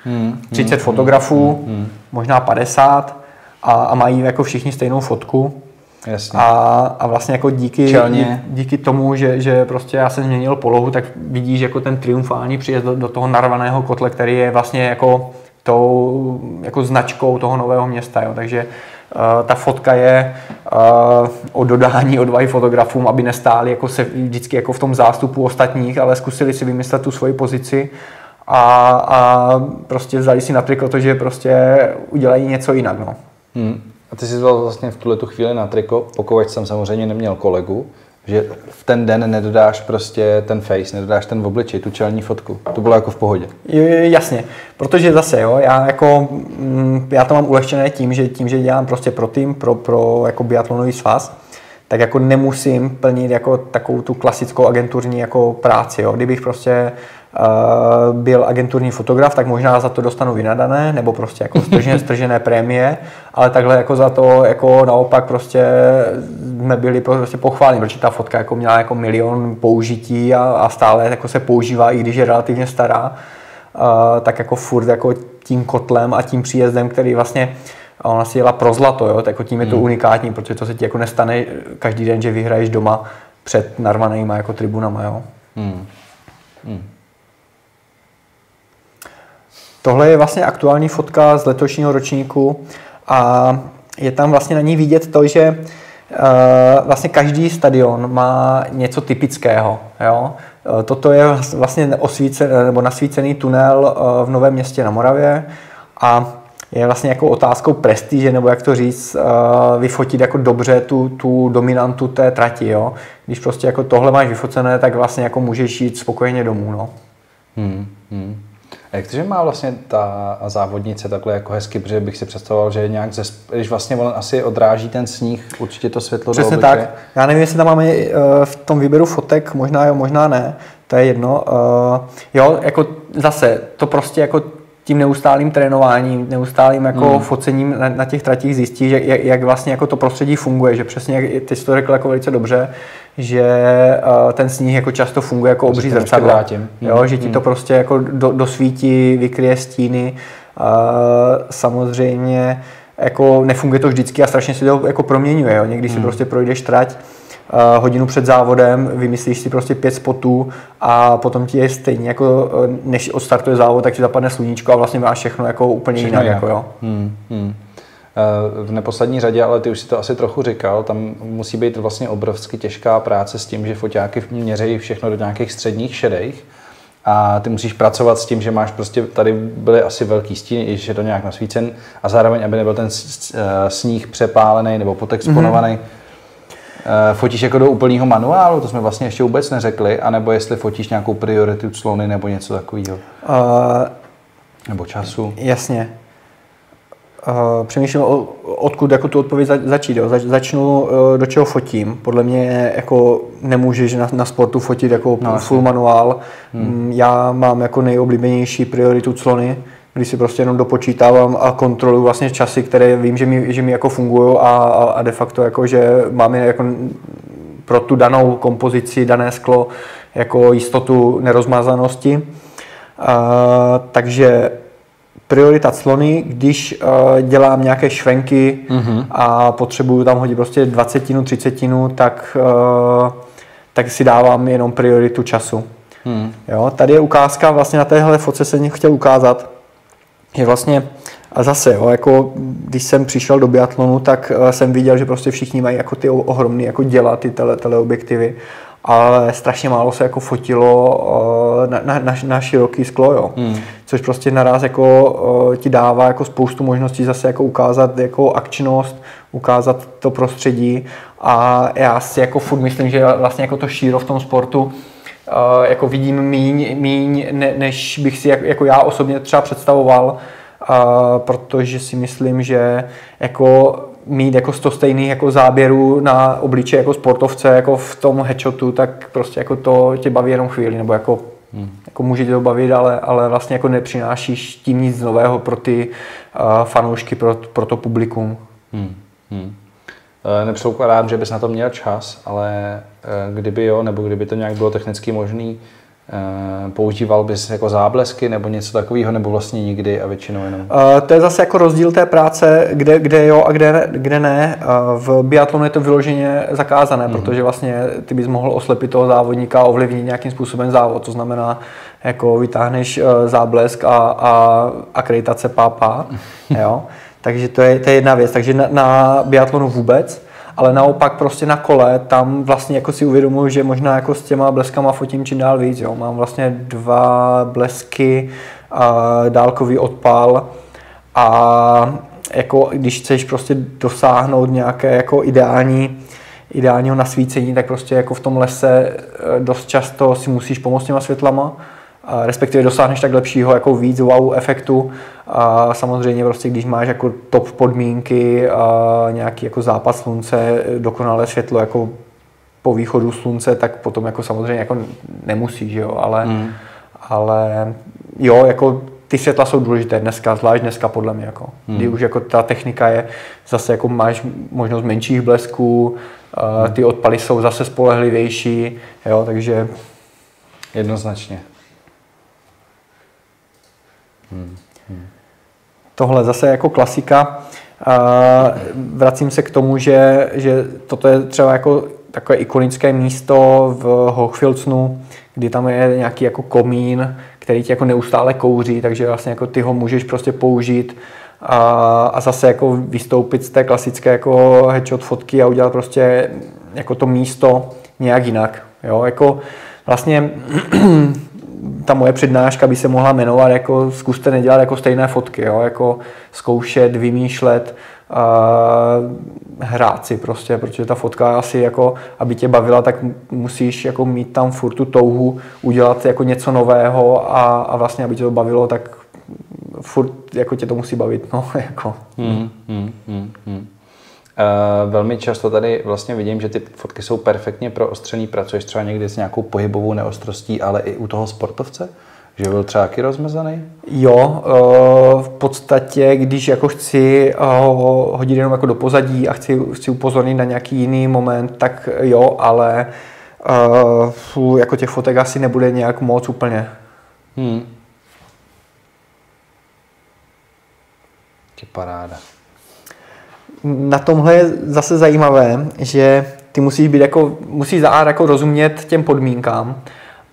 hmm, 30 hmm, fotografů, hmm, hmm. možná 50 a, a mají jako všichni stejnou fotku. Jasně. A, a vlastně jako díky, Čelně. díky tomu, že, že prostě já jsem změnil polohu, tak vidíš jako ten triumfální příjezd do, do toho narvaného kotle, který je vlastně jako tou jako značkou toho nového města. Jo. Takže uh, ta fotka je uh, o dodání odvahy fotografům, aby nestáli jako se vždycky jako v tom zástupu ostatních, ale zkusili si vymyslet tu svoji pozici a, a prostě vzali si na triko to, že prostě udělají něco jinak. No. Hmm. A ty jsi vzal vlastně v tuhle tu chvíli na triko, pokud jsem samozřejmě neměl kolegu, že v ten den nedodáš prostě ten face, nedodáš ten obličej, tu čelní fotku. To bylo jako v pohodě. Jasně, protože zase, jo, já jako, mm, já to mám ulehčené tím, že tím, že dělám prostě pro tým, pro, pro jako biatlonový svaz, tak jako nemusím plnit jako takovou tu klasickou agenturní jako práci, jo. Kdybych prostě uh, byl agenturní fotograf, tak možná za to dostanu vynadané, nebo prostě jako stržené, stržené prémie, ale takhle jako za to jako naopak prostě jsme byli prostě pochváleni, protože ta fotka jako měla jako milion použití a, a stále jako se používá, i když je relativně stará, uh, tak jako furt jako tím kotlem a tím příjezdem, který vlastně ona si jela pro zlato, jo, tak jako tím je to hmm. unikátní, protože to se ti jako nestane každý den, že vyhraješ doma před narvanýma jako tribunama, jo. Hmm. Hmm. Tohle je vlastně aktuální fotka z letošního ročníku a je tam vlastně na ní vidět to, že uh, vlastně každý stadion má něco typického. Jo? Uh, toto je vlastně osvícen, nebo nasvícený tunel uh, v Novém městě na Moravě a je vlastně jako otázkou prestiže, nebo jak to říct, vyfotit jako dobře tu, tu dominantu té trati, jo. Když prostě jako tohle máš vyfocené, tak vlastně jako můžeš jít spokojeně domů, no. Hmm, hmm. A jak to, že má vlastně ta závodnice takhle jako hezky, protože bych si představoval, že je nějak, ze, když vlastně on asi odráží ten sníh, určitě to světlo Přesně tak. Já nevím, jestli tam máme eh, v tom výběru fotek, možná jo, možná ne, to je jedno. Eh, jo, jako zase, to prostě jako tím neustálým trénováním, neustálým jako hmm. focením na, na těch tratích zjistí, že jak, jak vlastně jako to prostředí funguje, že přesně, jak ty jsi to řekl jako velice dobře, že uh, ten sníh jako často funguje jako obří zrcadlo. Jo, že ti hmm. to prostě jako do, dosvítí, vykryje stíny. Uh, samozřejmě jako nefunguje to vždycky a strašně se to jako proměňuje. Jo. Někdy si hmm. prostě projdeš trať, hodinu před závodem, vymyslíš si prostě pět spotů a potom ti je stejně jako, než odstartuje závod, tak ti zapadne sluníčko a vlastně máš všechno jako úplně jinak. Jako, jo. Hmm. Hmm. V neposlední řadě, ale ty už si to asi trochu říkal, tam musí být vlastně obrovsky těžká práce s tím, že foťáky měřejí všechno do nějakých středních šedejch a ty musíš pracovat s tím, že máš prostě, tady byly asi velký stín, i že je to nějak nasvícen a zároveň, aby nebyl ten sníh přepálený nebo potexponovaný. Mm-hmm. Fotíš jako do úplného manuálu, to jsme vlastně ještě vůbec neřekli, anebo jestli fotíš nějakou prioritu clony nebo něco takového? Uh, nebo času? Jasně. Uh, přemýšlím, odkud jako tu odpověď začít. Jo. Zač, začnu, uh, do čeho fotím. Podle mě jako nemůžeš na, na sportu fotit jako no, full manuál. Hmm. Mm, já mám jako nejoblíbenější prioritu clony, kdy si prostě jenom dopočítávám a kontroluji vlastně časy, které vím, že mi, že mi jako fungují a, a, de facto jako, že máme jako pro tu danou kompozici, dané sklo jako jistotu nerozmazanosti. Uh, takže priorita clony, když uh, dělám nějaké švenky mm-hmm. a potřebuju tam hodit prostě dvacetinu, třicetinu, tak, uh, tak si dávám jenom prioritu času. Mm. Jo, tady je ukázka, vlastně na téhle foce jsem chtěl ukázat, že vlastně a zase, jo, jako když jsem přišel do biatlonu, tak uh, jsem viděl, že prostě všichni mají jako ty ohromné jako děla, ty tele, teleobjektivy ale strašně málo se jako fotilo uh, na, na, na, na široký sklo, jo. Hmm. Což prostě naraz jako uh, ti dává jako spoustu možností zase jako ukázat jako akčnost, ukázat to prostředí a já si jako furt myslím, že vlastně jako to šíro v tom sportu jako vidím míň, míň ne, než bych si jako, jako já osobně třeba představoval, uh, protože si myslím, že jako mít jako sto stejných jako záběrů na obliče jako sportovce jako v tom headshotu, tak prostě jako to tě baví jenom chvíli, nebo jako, hmm. jako může tě to bavit, ale, ale vlastně jako nepřinášíš tím nic nového pro ty uh, fanoušky, pro, pro to publikum. Hmm. Hmm. Eh, nepředpokládám, že bys na to měl čas, ale eh, kdyby jo, nebo kdyby to nějak bylo technicky možné, Eh, používal bys jako záblesky nebo něco takového, nebo vlastně nikdy a většinou jenom? Uh, to je zase jako rozdíl té práce, kde, kde jo a kde, kde ne. Uh, v biatlonu je to vyloženě zakázané, mm-hmm. protože vlastně ty bys mohl oslepit toho závodníka a ovlivnit nějakým způsobem závod. To znamená, jako vytáhneš uh, záblesk a, a akreditace pápa. jo? Takže to je, to je jedna věc. Takže na, na biatlonu vůbec ale naopak prostě na kole, tam vlastně jako si uvědomuji, že možná jako s těma bleskama fotím čím dál víc, jo. Mám vlastně dva blesky, a dálkový odpal a jako když chceš prostě dosáhnout nějaké jako ideální ideálního nasvícení, tak prostě jako v tom lese eh, dost často si musíš pomoct těma světlama, respektive dosáhneš tak lepšího jako víc wow efektu a samozřejmě prostě když máš jako top podmínky a nějaký jako západ slunce, dokonalé světlo jako po východu slunce, tak potom jako samozřejmě jako nemusíš, jo, ale, mm. ale jo, jako ty světla jsou důležité dneska, zvlášť dneska podle mě, jako, mm. kdy už jako ta technika je, zase jako máš možnost menších blesků, mm. ty odpaly jsou zase spolehlivější, jo, takže Jednoznačně. Tohle zase jako klasika. Vracím se k tomu, že, že toto je třeba jako takové ikonické místo v Hochfilcnu, kdy tam je nějaký jako komín, který ti jako neustále kouří, takže vlastně jako ty ho můžeš prostě použít a, a zase jako vystoupit z té klasické jako headshot fotky a udělat prostě jako to místo nějak jinak. Jo? Jako vlastně ta moje přednáška by se mohla jmenovat jako zkuste nedělat jako stejné fotky, jo? jako zkoušet, vymýšlet, uh, hrát si prostě, protože ta fotka asi jako, aby tě bavila, tak musíš jako mít tam furt tu touhu udělat jako něco nového a, a vlastně, aby tě to bavilo, tak furt jako tě to musí bavit, no, jako. Hmm, hmm, hmm, hmm. Uh, velmi často tady vlastně vidím, že ty fotky jsou perfektně proostřený. Pracuješ třeba někdy s nějakou pohybovou neostrostí, ale i u toho sportovce? Že byl třeba taky rozmezený? Jo, v podstatě, když jako chci hodit jenom jako do pozadí a chci, chci upozornit na nějaký jiný moment, tak jo, ale jako těch fotek asi nebude nějak moc úplně. Hmm. Je paráda. Na tomhle je zase zajímavé, že ty musíš být jako, musíš za jako rozumět těm podmínkám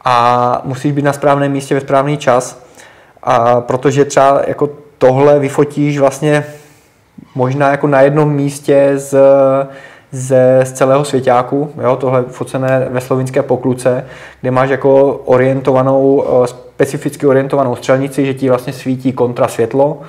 a musíš být na správném místě ve správný čas, a protože třeba jako tohle vyfotíš vlastně možná jako na jednom místě z, ze, z celého svěťáku, jo, tohle focené ve slovinské pokluce, kde máš jako orientovanou, eh, specificky orientovanou střelnici, že ti vlastně svítí kontrasvětlo,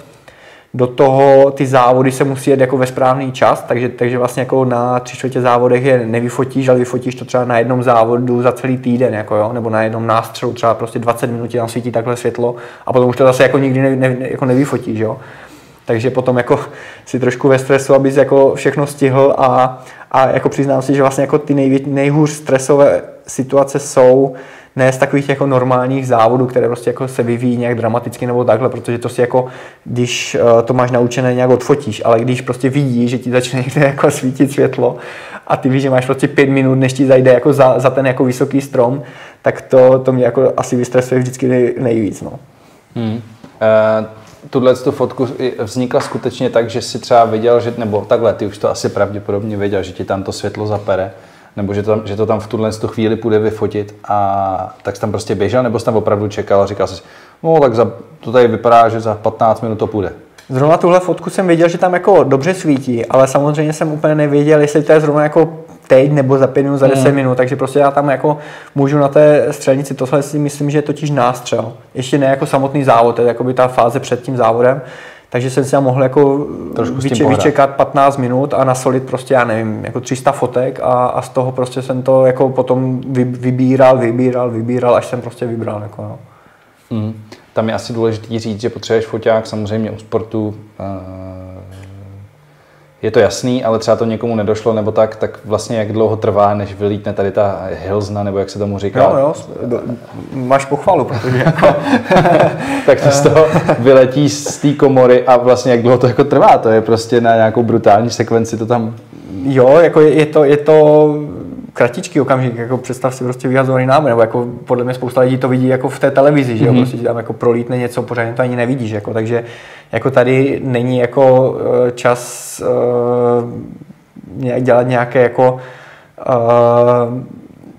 do toho ty závody se musí jet jako ve správný čas, takže, takže vlastně jako na tři čtvrtě závodech je nevyfotíš, ale vyfotíš to třeba na jednom závodu za celý týden, jako jo, nebo na jednom nástřelu třeba prostě 20 minut tam svítí takhle světlo a potom už to zase jako nikdy ne, ne, jako nevyfotíš, jo. Takže potom jako si trošku ve stresu, abys jako všechno stihl a, a jako přiznám si, že vlastně jako ty nej, nejhůř stresové situace jsou ne z takových jako normálních závodů, které prostě jako se vyvíjí nějak dramaticky nebo takhle, protože to si jako, když eh, to máš naučené, nějak odfotíš, ale když prostě vidíš, že ti začne někde jako svítit světlo a ty víš, že máš prostě pět minut, než ti zajde jako za, za ten jako vysoký strom, tak to, to mě jako asi vystresuje vždycky nej, nejvíc. No. Hmm. Uh tuhle tu fotku vznikla skutečně tak, že si třeba viděl, že, nebo takhle, ty už to asi pravděpodobně věděl, že ti tam to světlo zapere nebo že to, že to tam v tuhle tu chvíli půjde vyfotit a tak jsi tam prostě běžel, nebo jsi tam opravdu čekal a říkal jsi, no tak za, to tady vypadá, že za 15 minut to půjde. Zrovna tuhle fotku jsem věděl, že tam jako dobře svítí, ale samozřejmě jsem úplně nevěděl, jestli to je zrovna jako teď nebo za 5 minut, za 10 mm. minut, takže prostě já tam jako můžu na té střelnici, tohle si myslím, že je totiž nástřel. Ještě ne jako samotný závod, to je jako by ta fáze před tím závodem, takže jsem si tam mohl jako vyče, vyčekat 15 minut a nasolit prostě, já nevím, jako 300 fotek a, a z toho prostě jsem to jako potom vy, vybíral, vybíral, vybíral, až jsem prostě vybral. Jako, no. mm. Tam je asi důležité říct, že potřebuješ foťák samozřejmě u sportu uh, je to jasný, ale třeba to někomu nedošlo nebo tak, tak vlastně jak dlouho trvá, než vylítne tady ta hilzna, nebo jak se tomu říká? Jo, jo, máš pochvalu, protože jako... tak to z toho vyletí z té komory a vlastně jak dlouho to jako trvá, to je prostě na nějakou brutální sekvenci to tam... Jo, jako je, je to, je to kratičký okamžik, jako představ si prostě vyhazovaný námi, nebo jako podle mě spousta lidí to vidí jako v té televizi, že jo, mm-hmm. prostě tam jako prolítne něco, pořádně to ani nevidíš, jako, takže jako tady není jako eh, čas uh, dělat nějaké jako uh,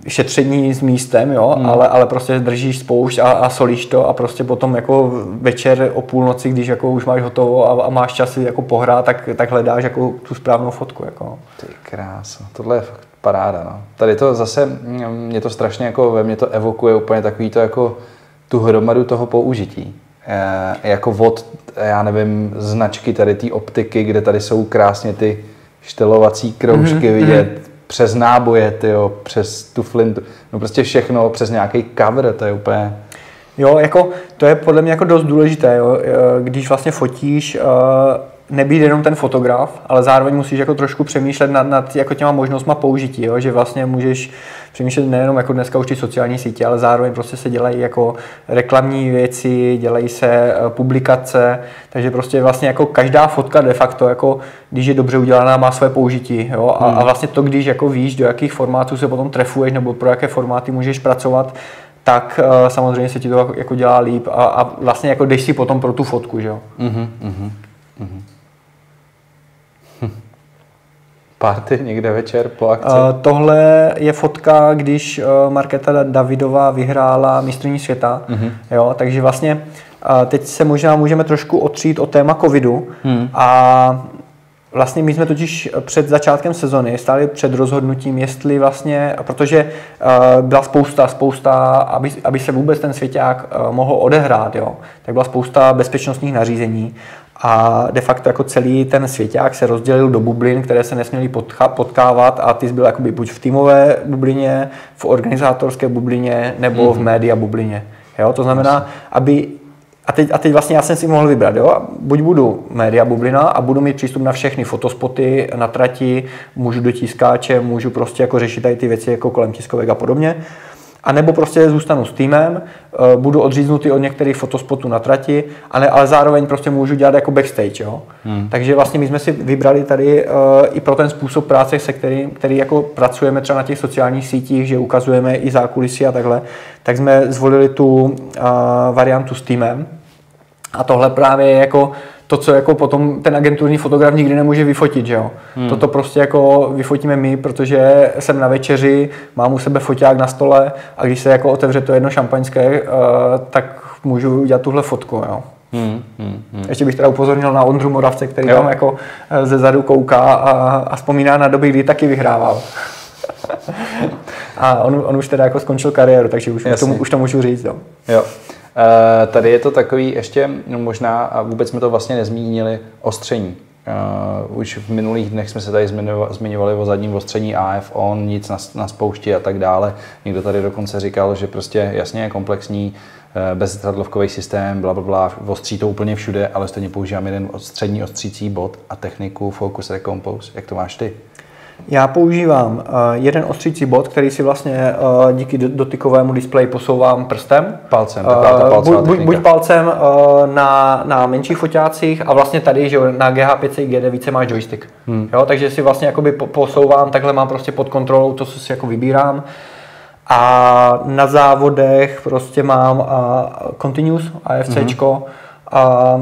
šetření s místem, jo, hmm. ale, ale prostě držíš spoušť a, a solíš to a prostě potom jako večer o půlnoci, když jako už máš hotovo a, a máš čas jako pohrát, tak, tak hledáš jako tu správnou fotku. Jako. Ty krása, tohle je fakt paráda. No. Tady to zase, mě to strašně jako, ve mně to evokuje úplně takový to jako tu hromadu toho použití. E, jako od, já nevím, značky tady té optiky, kde tady jsou krásně ty štelovací kroužky mm-hmm. vidět, přes náboje, tyjo, přes tu flintu, no prostě všechno, přes nějaký cover, to je úplně... Jo, jako to je podle mě jako dost důležité, jo, e, když vlastně fotíš, uh nebýt jenom ten fotograf, ale zároveň musíš jako trošku přemýšlet nad, nad jako těma možnostma použití, jo? že vlastně můžeš přemýšlet nejenom jako dneska už ty sociální sítě, ale zároveň prostě se dělají jako reklamní věci, dělají se eh, publikace, takže prostě vlastně jako každá fotka de facto, jako když je dobře udělaná, má své použití. Jo? A, hmm. a vlastně to, když jako víš, do jakých formátů se potom trefuješ nebo pro jaké formáty můžeš pracovat, tak uh, samozřejmě se ti to jako dělá líp a, a vlastně jako jdeš si potom pro tu fotku, že jo. Mm-hmm, mm-hmm. Party někde večer po akci? Uh, tohle je fotka, když uh, Markéta Davidová vyhrála mistrovní světa. Uh-huh. Jo, takže vlastně uh, teď se možná můžeme trošku otřít o téma covidu uh-huh. a Vlastně my jsme totiž před začátkem sezony stáli před rozhodnutím, jestli vlastně, protože uh, byla spousta, spousta, aby, aby se vůbec ten svěťák uh, mohl odehrát, jo, tak byla spousta bezpečnostních nařízení a de facto jako celý ten svěťák se rozdělil do bublin, které se nesměly potkávat a ty byl jakoby buď v týmové bublině, v organizátorské bublině nebo mm-hmm. v mhm. média bublině. Jo? To znamená, aby a teď, a teď vlastně já jsem si mohl vybrat, jo? buď budu média bublina a budu mít přístup na všechny fotospoty na trati, můžu do tiskáče, můžu prostě jako řešit tady ty věci jako kolem tiskovek a podobně, a nebo prostě zůstanu s týmem, eh, budu odříznutý od některých fotospotů na trati, ale, ale zároveň prostě můžu dělat jako backstage. Jo? Hmm. Takže vlastně my jsme si vybrali tady uh, i pro ten způsob práce, se kterým, který jako pracujeme třeba na těch sociálních sítích, že ukazujeme i zákulisí a takhle, tak jsme zvolili tu uh, variantu s týmem. A tohle právě je jako to, co jako potom ten agenturní fotograf nikdy nemůže vyfotit, že jo. Hmm. Toto prostě jako vyfotíme my, protože jsem na večeři, mám u sebe foťák na stole a když se jako otevře to jedno šampaňské, uh, tak můžu udělat tuhle fotku, jo. Hmm, hmm, hmm. Ještě bych teda upozornil na Ondru Moravce, který jo. tam jako eh, ze zadu kouká a, a vzpomíná na doby, kdy taky vyhrával. a on, on už teda jako skončil kariéru, takže už, už, to, už to můžu říct. Jo. jo. Uh, tady je to takový ještě, no možná, a vůbec jsme to vlastně nezmínili, ostření. Uh, už v minulých dnech jsme se tady zmiňovali o zadním ostření AF on, nic na, na spoušti a tak dále. Někdo tady dokonce říkal, že prostě jasně je komplexní, uh, bezzrcadlovkový systém, bla, bla, bla, ostří to úplně všude, ale stejně používám jeden střední ostřící bod a techniku Focus Recompose. Jak to máš ty? Já používám uh, jeden ostřící bod, který si vlastně uh, díky dotykovému displeji posouvám prstem. Palcem, taková ta buď, buď, buď palcem na, na menších foťácích a vlastně tady, že na GH5 i GD více máš joystick. Hmm. Jo, takže si vlastně jakoby posouvám, takhle mám prostě pod kontrolou to, co si jako vybírám. A na závodech prostě mám Continuous AFCčko. Hmm. A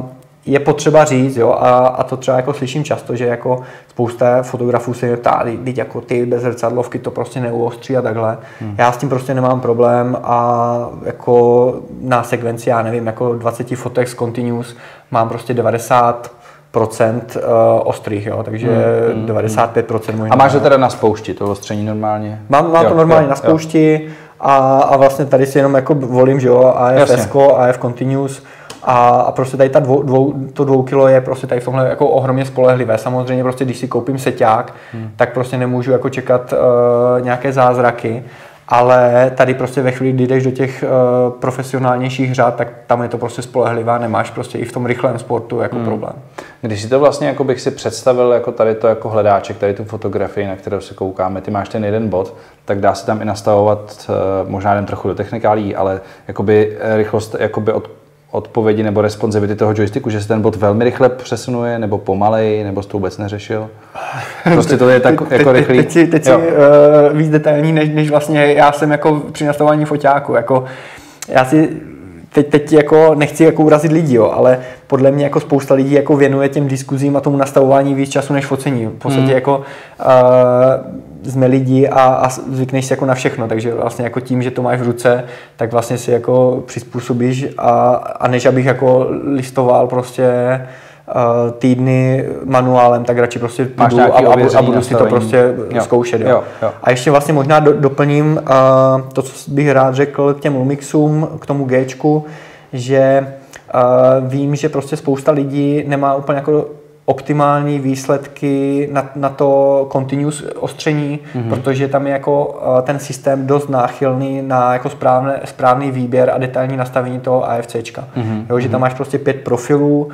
je potřeba říct, jo, a, a to třeba jako slyším často, že jako spousta fotografů se ptá, teď jako ty bez zrcadlovky to prostě neuostří a takhle. Hmm. Já s tím prostě nemám problém a jako na sekvenci, já nevím, jako 20 fotek z Continuous mám prostě 90 procent uh, ostrých, jo, takže hmm, 95 procent možná. A máš to teda na spoušti, to ostření normálně? Mám, mám jo, to normálně jo, na spoušti a, a vlastně tady si jenom jako volím, že jo, AF AF Continuous, a, a prostě tady ta dvou, dvou, to dvou kilo je prostě tady v tomhle jako ohromně spolehlivé. Samozřejmě prostě, když si koupím seťák, hmm. tak prostě nemůžu jako čekat uh, nějaké zázraky, ale tady prostě ve chvíli, kdy jdeš do těch uh, profesionálnějších řád, tak tam je to prostě spolehlivé, nemáš prostě i v tom rychlém sportu jako hmm. problém. Když si to vlastně, jako bych si představil, jako tady to jako hledáček, tady tu fotografii, na kterou se koukáme, ty máš ten jeden bod, tak dá se tam i nastavovat, uh, možná jen trochu do technikálí, ale jakoby rychlost jakoby od odpovědi nebo responsivity toho joysticku, že se ten bod velmi rychle přesunuje, nebo pomalej, nebo jsi to vůbec neřešil? Prostě to je tak teď, jako rychlý. Teď, teď, teď si uh, víc detailní, než, než vlastně já jsem jako při nastavování foťáku. Jako, já si teď, teď jako nechci jako urazit lidi, jo, ale podle mě jako spousta lidí jako věnuje těm diskuzím a tomu nastavování víc času než focení. V podstatě hmm. jako uh, jsme lidi a, a zvykneš si jako na všechno, takže vlastně jako tím, že to máš v ruce, tak vlastně si jako přizpůsobíš a, a než abych jako listoval prostě uh, týdny manuálem, tak radši prostě půjdu a, a, a budu si to prostě jo. zkoušet. Jo. Jo, jo. A ještě vlastně možná do, doplním uh, to, co bych rád řekl k těm Lumixům, k tomu Gčku, že uh, vím, že prostě spousta lidí nemá úplně jako optimální výsledky na, na to continuous ostření, mm-hmm. protože tam je jako uh, ten systém dost náchylný na jako správné, správný výběr a detailní nastavení toho AFCčka. Mm-hmm. Jo, že tam mhm. máš prostě pět profilů, uh,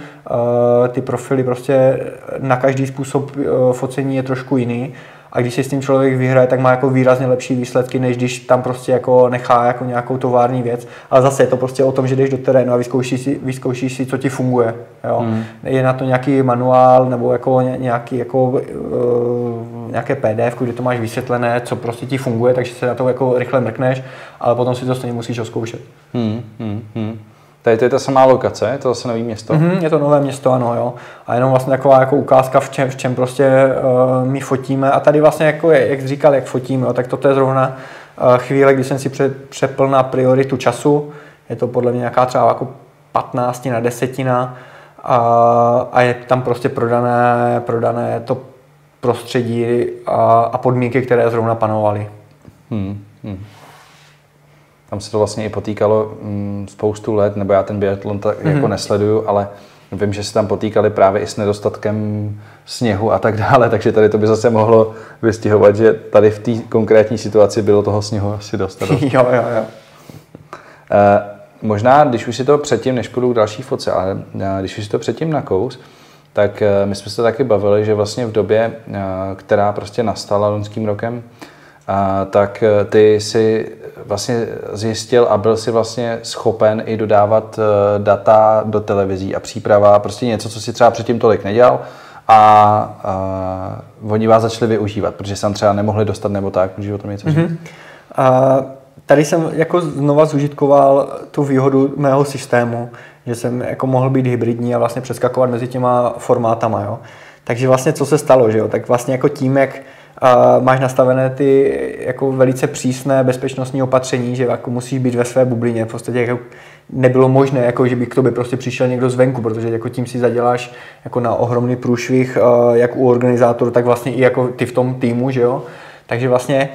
ty profily prostě na každý způsob uh, focení je trošku jiný a když si s tím člověk vyhraje, tak má jako výrazně lepší výsledky, než když tam prostě jako nechá jako nějakou tovární věc. Ale zase je to prostě o tom, že jdeš do terénu a vyzkoušíš si, vyzkoušíš si co ti funguje. Jo. Mm. Je na to nějaký manuál nebo jako nějaký jako, uh, nějaké PDF, kde to máš vysvětlené, co prostě ti funguje, takže se na to jako rychle mrkneš, ale potom si to stejně musíš oskoušet. Mm, mm, mm. Tady to je ta samá lokace, je to zase nový město? Mm-hmm, je to nové město, ano, jo. A jenom vlastně taková jako ukázka, v čem, v čem prostě uh, my fotíme. A tady vlastně, jako je, jak říkal, jak fotíme, jo, tak toto je zrovna uh, chvíle, kdy jsem si pře, přepl na prioritu času. Je to podle mě nějaká třeba jako 15 na desetina a, a je tam prostě prodané, prodané to prostředí a, a podmínky, které zrovna panovaly. Hmm, hmm. Tam se to vlastně i potýkalo mm, spoustu let, nebo já ten biatlon tak mm-hmm. jako nesleduju, ale vím, že se tam potýkali právě i s nedostatkem sněhu a tak dále, takže tady to by zase mohlo vystihovat, že tady v té konkrétní situaci bylo toho sněhu asi dost. jo, jo, jo. E, možná, když už si to předtím, než půjdu k další foce, ale eh, když už si to předtím nakous, tak eh, my jsme se taky bavili, že vlastně v době, která prostě nastala loňským rokem, tak eh, ty si vlastně zjistil a byl si vlastně schopen i dodávat eh, data do televizí a příprava, prostě něco, co si třeba předtím tolik nedělal a, a oni vás začali využívat, protože se tam třeba nemohli dostat nebo tak, můžeš o tom něco říct? Mm-hmm. A tady jsem jako znova zužitkoval tu výhodu mého systému, že jsem jako mohl být hybridní a vlastně přeskakovat mezi těma formátama, jo. Takže vlastně co se stalo, že jo? Tak vlastně jako tím, jak máš nastavené ty jako velice přísné bezpečnostní opatření, že jako musíš být ve své bublině, v podstatě jako nebylo možné, jako že by k tobě prostě přišel někdo zvenku, protože jako tím si zaděláš jako na ohromný průšvih, uh, jak u organizátoru, tak vlastně i jako ty v tom týmu, že jo. Takže vlastně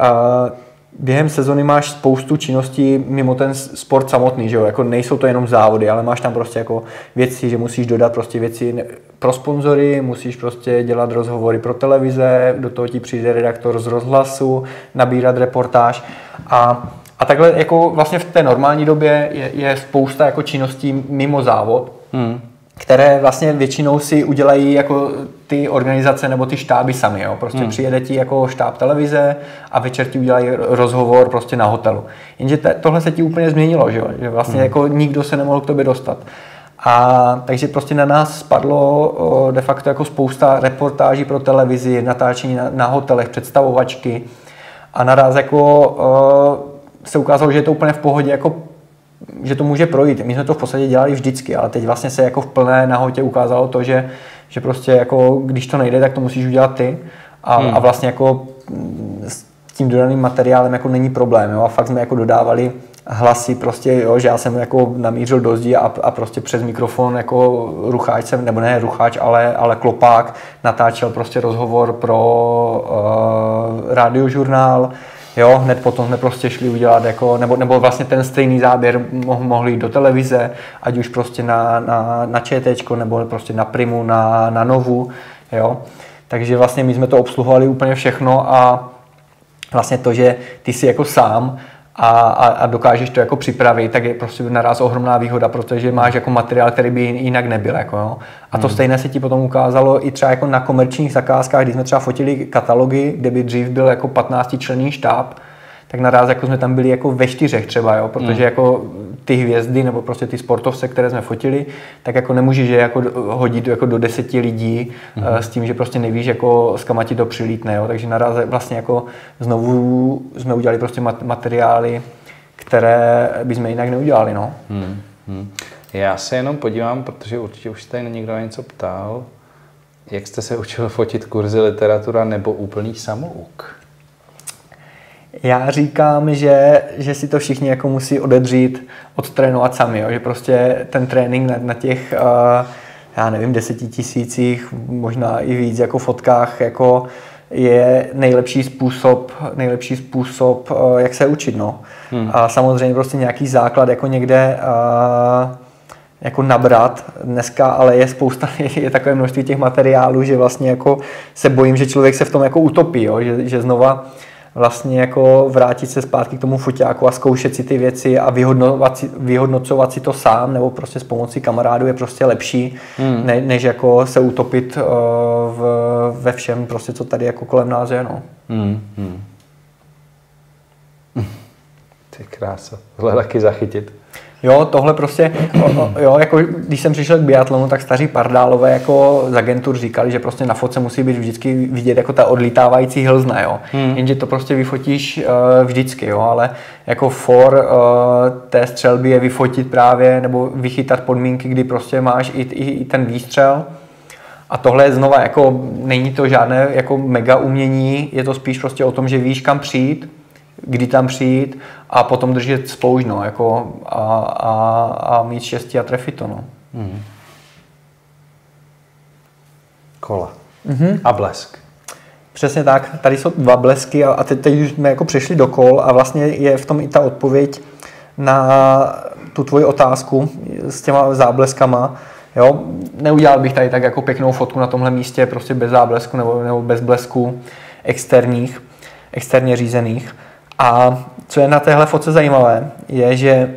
uh, během sezony máš spoustu činností mimo ten sport samotný, že jo? Jako nejsou to jenom závody, ale máš tam prostě jako věci, že musíš dodat prostě věci pro sponzory, musíš prostě dělat rozhovory pro televize, do toho ti přijde redaktor z rozhlasu, nabírat reportáž a a takhle jako vlastně v té normální době je, je spousta jako činností mimo závod, hmm které vlastně většinou si udělají jako ty organizace nebo ty štáby sami. Jo? Prostě hmm. přijede ti jako štáb televize a večer ti udělají rozhovor prostě na hotelu. Jenže te, tohle se ti úplně změnilo, že, že vlastně hmm. jako nikdo se nemohl k tobě dostat. A takže prostě na nás spadlo de facto jako spousta reportáží pro televizi, natáčení na, na hotelech, představovačky a naraz jako se ukázalo, že je to úplně v pohodě jako že to může projít. My jsme to v podstatě dělali vždycky, ale teď vlastně se jako v plné nahotě ukázalo to, že, že prostě jako když to nejde, tak to musíš udělat ty a, hmm. a vlastně jako s tím dodaným materiálem jako není problém. Jo? A fakt jsme jako dodávali hlasy prostě, jo, že já jsem jako namířil do zdi a, a prostě přes mikrofon jako rucháč jsem, nebo ne rucháč, ale, ale klopák natáčel prostě rozhovor pro uh, radiožurnál, Jo, hned potom jsme prostě šli udělat, jako, nebo, nebo vlastně ten stejný záběr mohli jít do televize, ať už prostě na, na, na ČT, nebo prostě na Primu, na, na Novu, jo. Takže vlastně my jsme to obsluhovali úplně všechno a vlastně to, že ty si jako sám a, a, a dokážeš to jako připravit, tak je prostě naraz ohromná výhoda, protože máš jako materiál, který by jinak nebyl. Jako, jo. A to hmm. stejné se ti potom ukázalo i třeba jako na komerčních zakázkách, když jsme třeba fotili katalogy, kde by dřív byl jako 15 členný štáb, tak naraz jako jsme tam byli jako ve čtyřech třeba, jo, protože mm. jako ty hvězdy nebo prostě ty sportovce, které jsme fotili, tak jako nemůžeš je jako hodit jako do deseti lidí mm. s tím, že prostě nevíš, jako s kam ti to přilítne, jo, takže naraz vlastně jako znovu jsme udělali prostě materiály, které bychom jinak neudělali, no. Mm. Mm. Já se jenom podívám, protože určitě už tady někdo něco ptal, jak jste se učil fotit kurzy literatura nebo úplný samouk? Já říkám, že, že si to všichni jako musí odedřít, odtrénovat sami, jo? že prostě ten trénink na, na těch, uh, já nevím, desetitisících, možná i víc jako fotkách, jako je nejlepší způsob, nejlepší způsob, uh, jak se učit. No. Hmm. A samozřejmě prostě nějaký základ jako někde uh, jako nabrat dneska, ale je spousta, je takové množství těch materiálů, že vlastně jako se bojím, že člověk se v tom jako utopí, jo? Že, že znova vlastně jako vrátit se zpátky k tomu foťáku a zkoušet si ty věci a vyhodnocovat si, vyhodnocovat si to sám nebo prostě s pomocí kamarádů je prostě lepší, hmm. ne, než jako se utopit uh, v, ve všem prostě, co tady jako kolem nás je, no. Hmm. Hmm. Ty krása, tohle taky zachytit. Jo, tohle prostě, jo, jako když jsem přišel k biatlonu, tak staří pardálové jako z agentur říkali, že prostě na fotce musí být vždycky vidět jako ta odlítávající hlzna, jo. Hmm. Jenže to prostě vyfotíš uh, vždycky, jo, ale jako for uh, té střelby je vyfotit právě, nebo vychytat podmínky, kdy prostě máš i, i, i ten výstřel, a tohle je znova jako, není to žádné jako mega umění, je to spíš prostě o tom, že víš kam přijít, kdy tam přijít a potom držet spouž, no, jako a, a, a mít štěstí a trefit to, no. Mm. Kola. Mm-hmm. A blesk. Přesně tak, tady jsou dva blesky a, a teď, teď už jsme jako přešli do kol a vlastně je v tom i ta odpověď na tu tvoji otázku s těma zábleskama. Jo, neudělal bych tady tak jako pěknou fotku na tomhle místě, prostě bez záblesku nebo, nebo bez blesku externích, externě řízených. A co je na téhle fotce zajímavé, je, že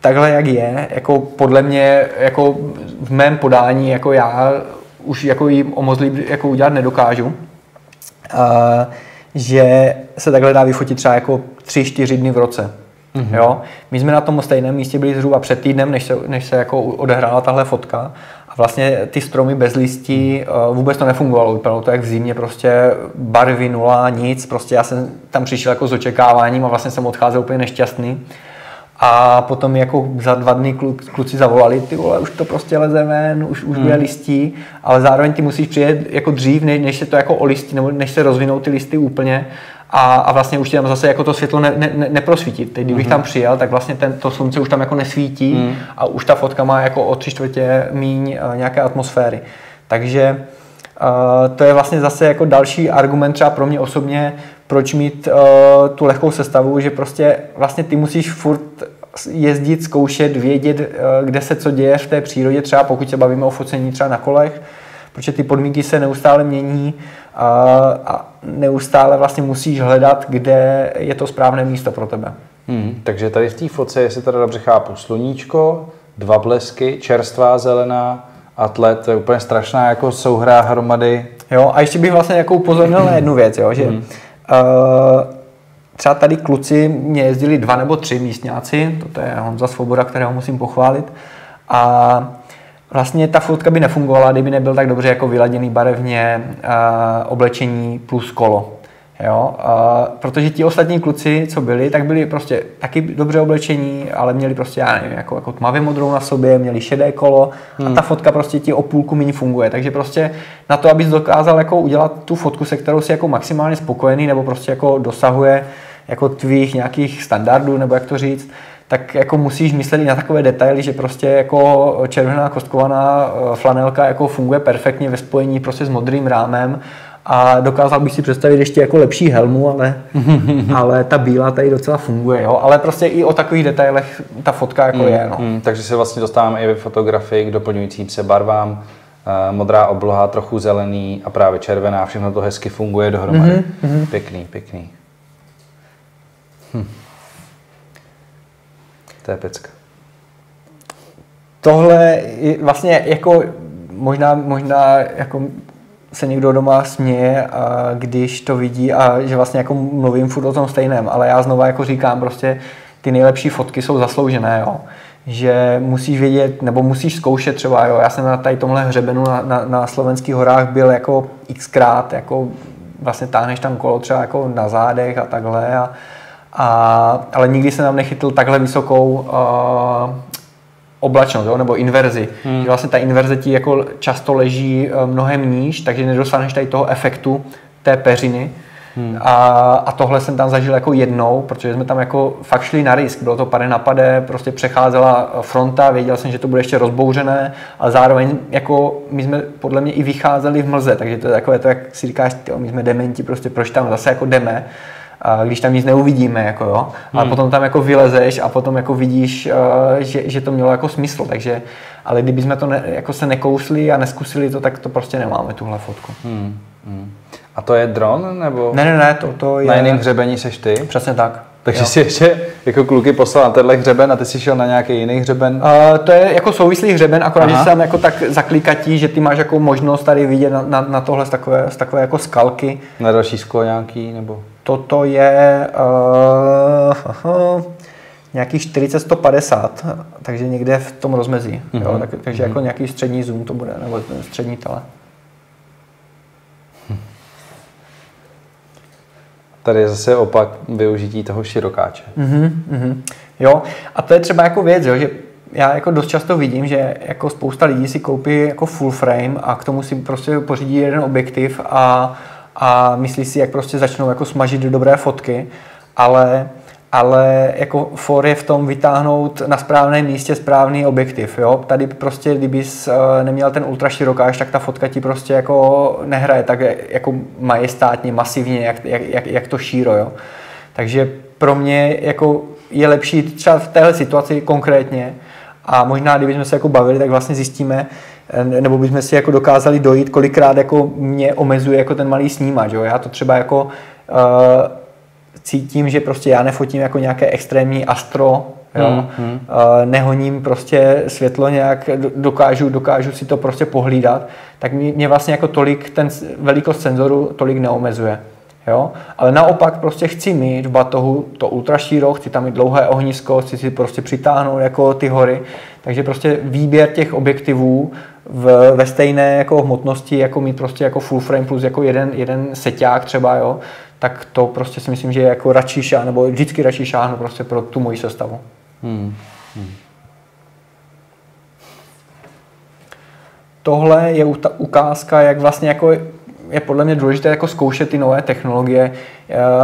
takhle jak je, jako podle mě, jako v mém podání, jako já už jako jí o moc líp jako udělat nedokážu. Uh, že se takhle dá vyfotit třeba jako 3-4 dny v roce. Mm-hmm. Jo? My jsme na tom stejném místě byli zhruba před týdnem, než se, než se jako odehrála tahle fotka. Vlastně ty stromy bez listí uh, vůbec to nefungovalo. Vypadalo to jak v zimě, prostě barvy nula, nic. Prostě já jsem tam přišel jako s očekáváním a vlastně jsem odcházel úplně nešťastný. A potom jako za dva dny kluci zavolali, ty vole, už to prostě leze ven, už, už bude hmm. listí, ale zároveň ty musíš přijet jako dřív, než, než se to jako olistí, nebo než se rozvinou ty listy úplně a, a vlastně už ti tam zase jako to světlo ne, ne, neprosvítí. Teď kdybych mm-hmm. tam přijel, tak vlastně ten, to slunce už tam jako nesvítí mm. a už ta fotka má jako o tři čtvrtě míň uh, nějaké atmosféry. Takže uh, to je vlastně zase jako další argument třeba pro mě osobně, proč mít uh, tu lehkou sestavu, že prostě vlastně ty musíš furt jezdit, zkoušet, vědět, uh, kde se co děje v té přírodě, třeba pokud se bavíme o focení třeba na kolech, protože ty podmínky se neustále mění a, a neustále vlastně musíš hledat, kde je to správné místo pro tebe. Hmm, takže tady v té foce, jestli teda dobře chápu, sluníčko, dva blesky, čerstvá zelená, atlet, to je úplně strašná jako souhra hromady. Jo, a ještě bych vlastně jako upozornil na jednu věc, jo, že hmm. uh, třeba tady kluci mě jezdili dva nebo tři místňáci, to je Honza Svoboda, kterého musím pochválit, a Vlastně ta fotka by nefungovala, kdyby nebyl tak dobře jako vyladěný barevně uh, oblečení plus kolo. Jo? Uh, protože ti ostatní kluci, co byli, tak byli prostě taky dobře oblečení, ale měli prostě, já nevím, jako, jako tmavě modrou na sobě, měli šedé kolo hmm. a ta fotka prostě ti o půlku méně funguje. Takže prostě na to, abys dokázal jako udělat tu fotku, se kterou si jako maximálně spokojený nebo prostě jako dosahuje jako tvých nějakých standardů, nebo jak to říct, tak jako musíš myslet i na takové detaily, že prostě jako červená kostkovaná eh, flanelka jako funguje perfektně ve spojení prostě s modrým rámem a dokázal bych si představit ještě jako lepší helmu, ale, ale ta bílá tady docela funguje, jo? ale prostě i o takových detailech ta fotka jako mm, je. No. Mm, takže se vlastně dostáváme i ve fotografii k doplňujícím se barvám, uh, modrá obloha, trochu zelený a právě červená, všechno to hezky funguje dohromady. Mm-hmm. Pěkný, pěkný. Hm. To je pecka. Tohle vlastně jako možná, možná jako se někdo doma směje, a když to vidí a že vlastně jako mluvím furt o tom stejném, ale já znova jako říkám prostě ty nejlepší fotky jsou zasloužené, jo. Že musíš vědět, nebo musíš zkoušet třeba, jo. Já jsem na tady tomhle hřebenu na, na, na slovenských horách byl jako xkrát, jako vlastně táhneš tam kolo třeba jako na zádech a takhle a, a, ale nikdy jsem tam nechytil takhle vysokou uh, oblačnost, jo, nebo inverzi. Hmm. Že vlastně ta inverze ti jako často leží uh, mnohem níž, takže nedostaneš tady toho efektu té peřiny. Hmm. A, a tohle jsem tam zažil jako jednou, protože jsme tam jako fakt šli na risk. Bylo to pade na pade, prostě přecházela fronta, věděl jsem, že to bude ještě rozbouřené, a zároveň jako my jsme podle mě i vycházeli v mlze, takže to je takové to, jak si říkáš, tyjo, my jsme dementi, prostě proč tam zase jako jdeme když tam nic neuvidíme, jako jo, ale hmm. potom tam jako vylezeš a potom jako vidíš, uh, že, že to mělo jako smysl, takže, ale kdyby jsme to ne, jako se nekousli a neskusili to, tak to prostě nemáme, tuhle fotku. Hmm. Hmm. A to je dron, nebo? Ne, ne, ne, to, to je... Na jiném hřebení seš ty? Přesně tak. Takže jo. si ještě jako kluky poslal na tenhle hřeben a ty jsi šel na nějaký jiný hřeben? Uh, to je jako souvislý hřeben, akorát, Aha. že se tam jako tak zaklikatí, že ty máš jako možnost tady vidět na, na, na tohle z takové, z takové jako skalky. Na další sklo nějaký, nebo? Toto je uh, nějakých 40-150, takže někde v tom rozmezí. Mm-hmm. Jo? Mhm. Tak, takže mm-hmm. jako nějaký střední zoom to bude, nebo střední tele. Tady je zase opak využití toho širokáče. Mm-hmm, mm-hmm. Jo, a to je třeba jako věc, jo, že já jako dost často vidím, že jako spousta lidí si koupí jako full frame a k tomu si prostě pořídí jeden objektiv a, a myslí si, jak prostě začnou jako smažit dobré fotky, ale ale jako for je v tom vytáhnout na správném místě správný objektiv. Jo? Tady prostě, kdybys eh, neměl ten ultra širokáž, tak ta fotka ti prostě jako nehraje tak jako majestátně, masivně, jak, jak, jak to šíro. Jo? Takže pro mě jako je lepší třeba v téhle situaci konkrétně a možná, kdybychom se jako bavili, tak vlastně zjistíme, nebo bychom si jako dokázali dojít, kolikrát jako mě omezuje jako ten malý snímač. Jo? Já to třeba jako uh, cítím, že prostě já nefotím jako nějaké extrémní astro, jo? Hmm, hmm. nehoním prostě světlo nějak, dokážu, dokážu si to prostě pohlídat, tak mě, mě vlastně jako tolik ten velikost senzoru tolik neomezuje. Jo? Ale naopak prostě chci mít v batohu to ultrašíro, chci tam mít dlouhé ohnisko, chci si prostě přitáhnout jako ty hory. Takže prostě výběr těch objektivů v, ve stejné jako hmotnosti, jako mít prostě jako full frame plus jako jeden, jeden seťák třeba, jo, tak to prostě si myslím, že je jako radši šáhnu, nebo vždycky radši šáhnu prostě pro tu moji sestavu. Hmm. Hmm. Tohle je ukázka, jak vlastně jako je podle mě důležité jako zkoušet ty nové technologie.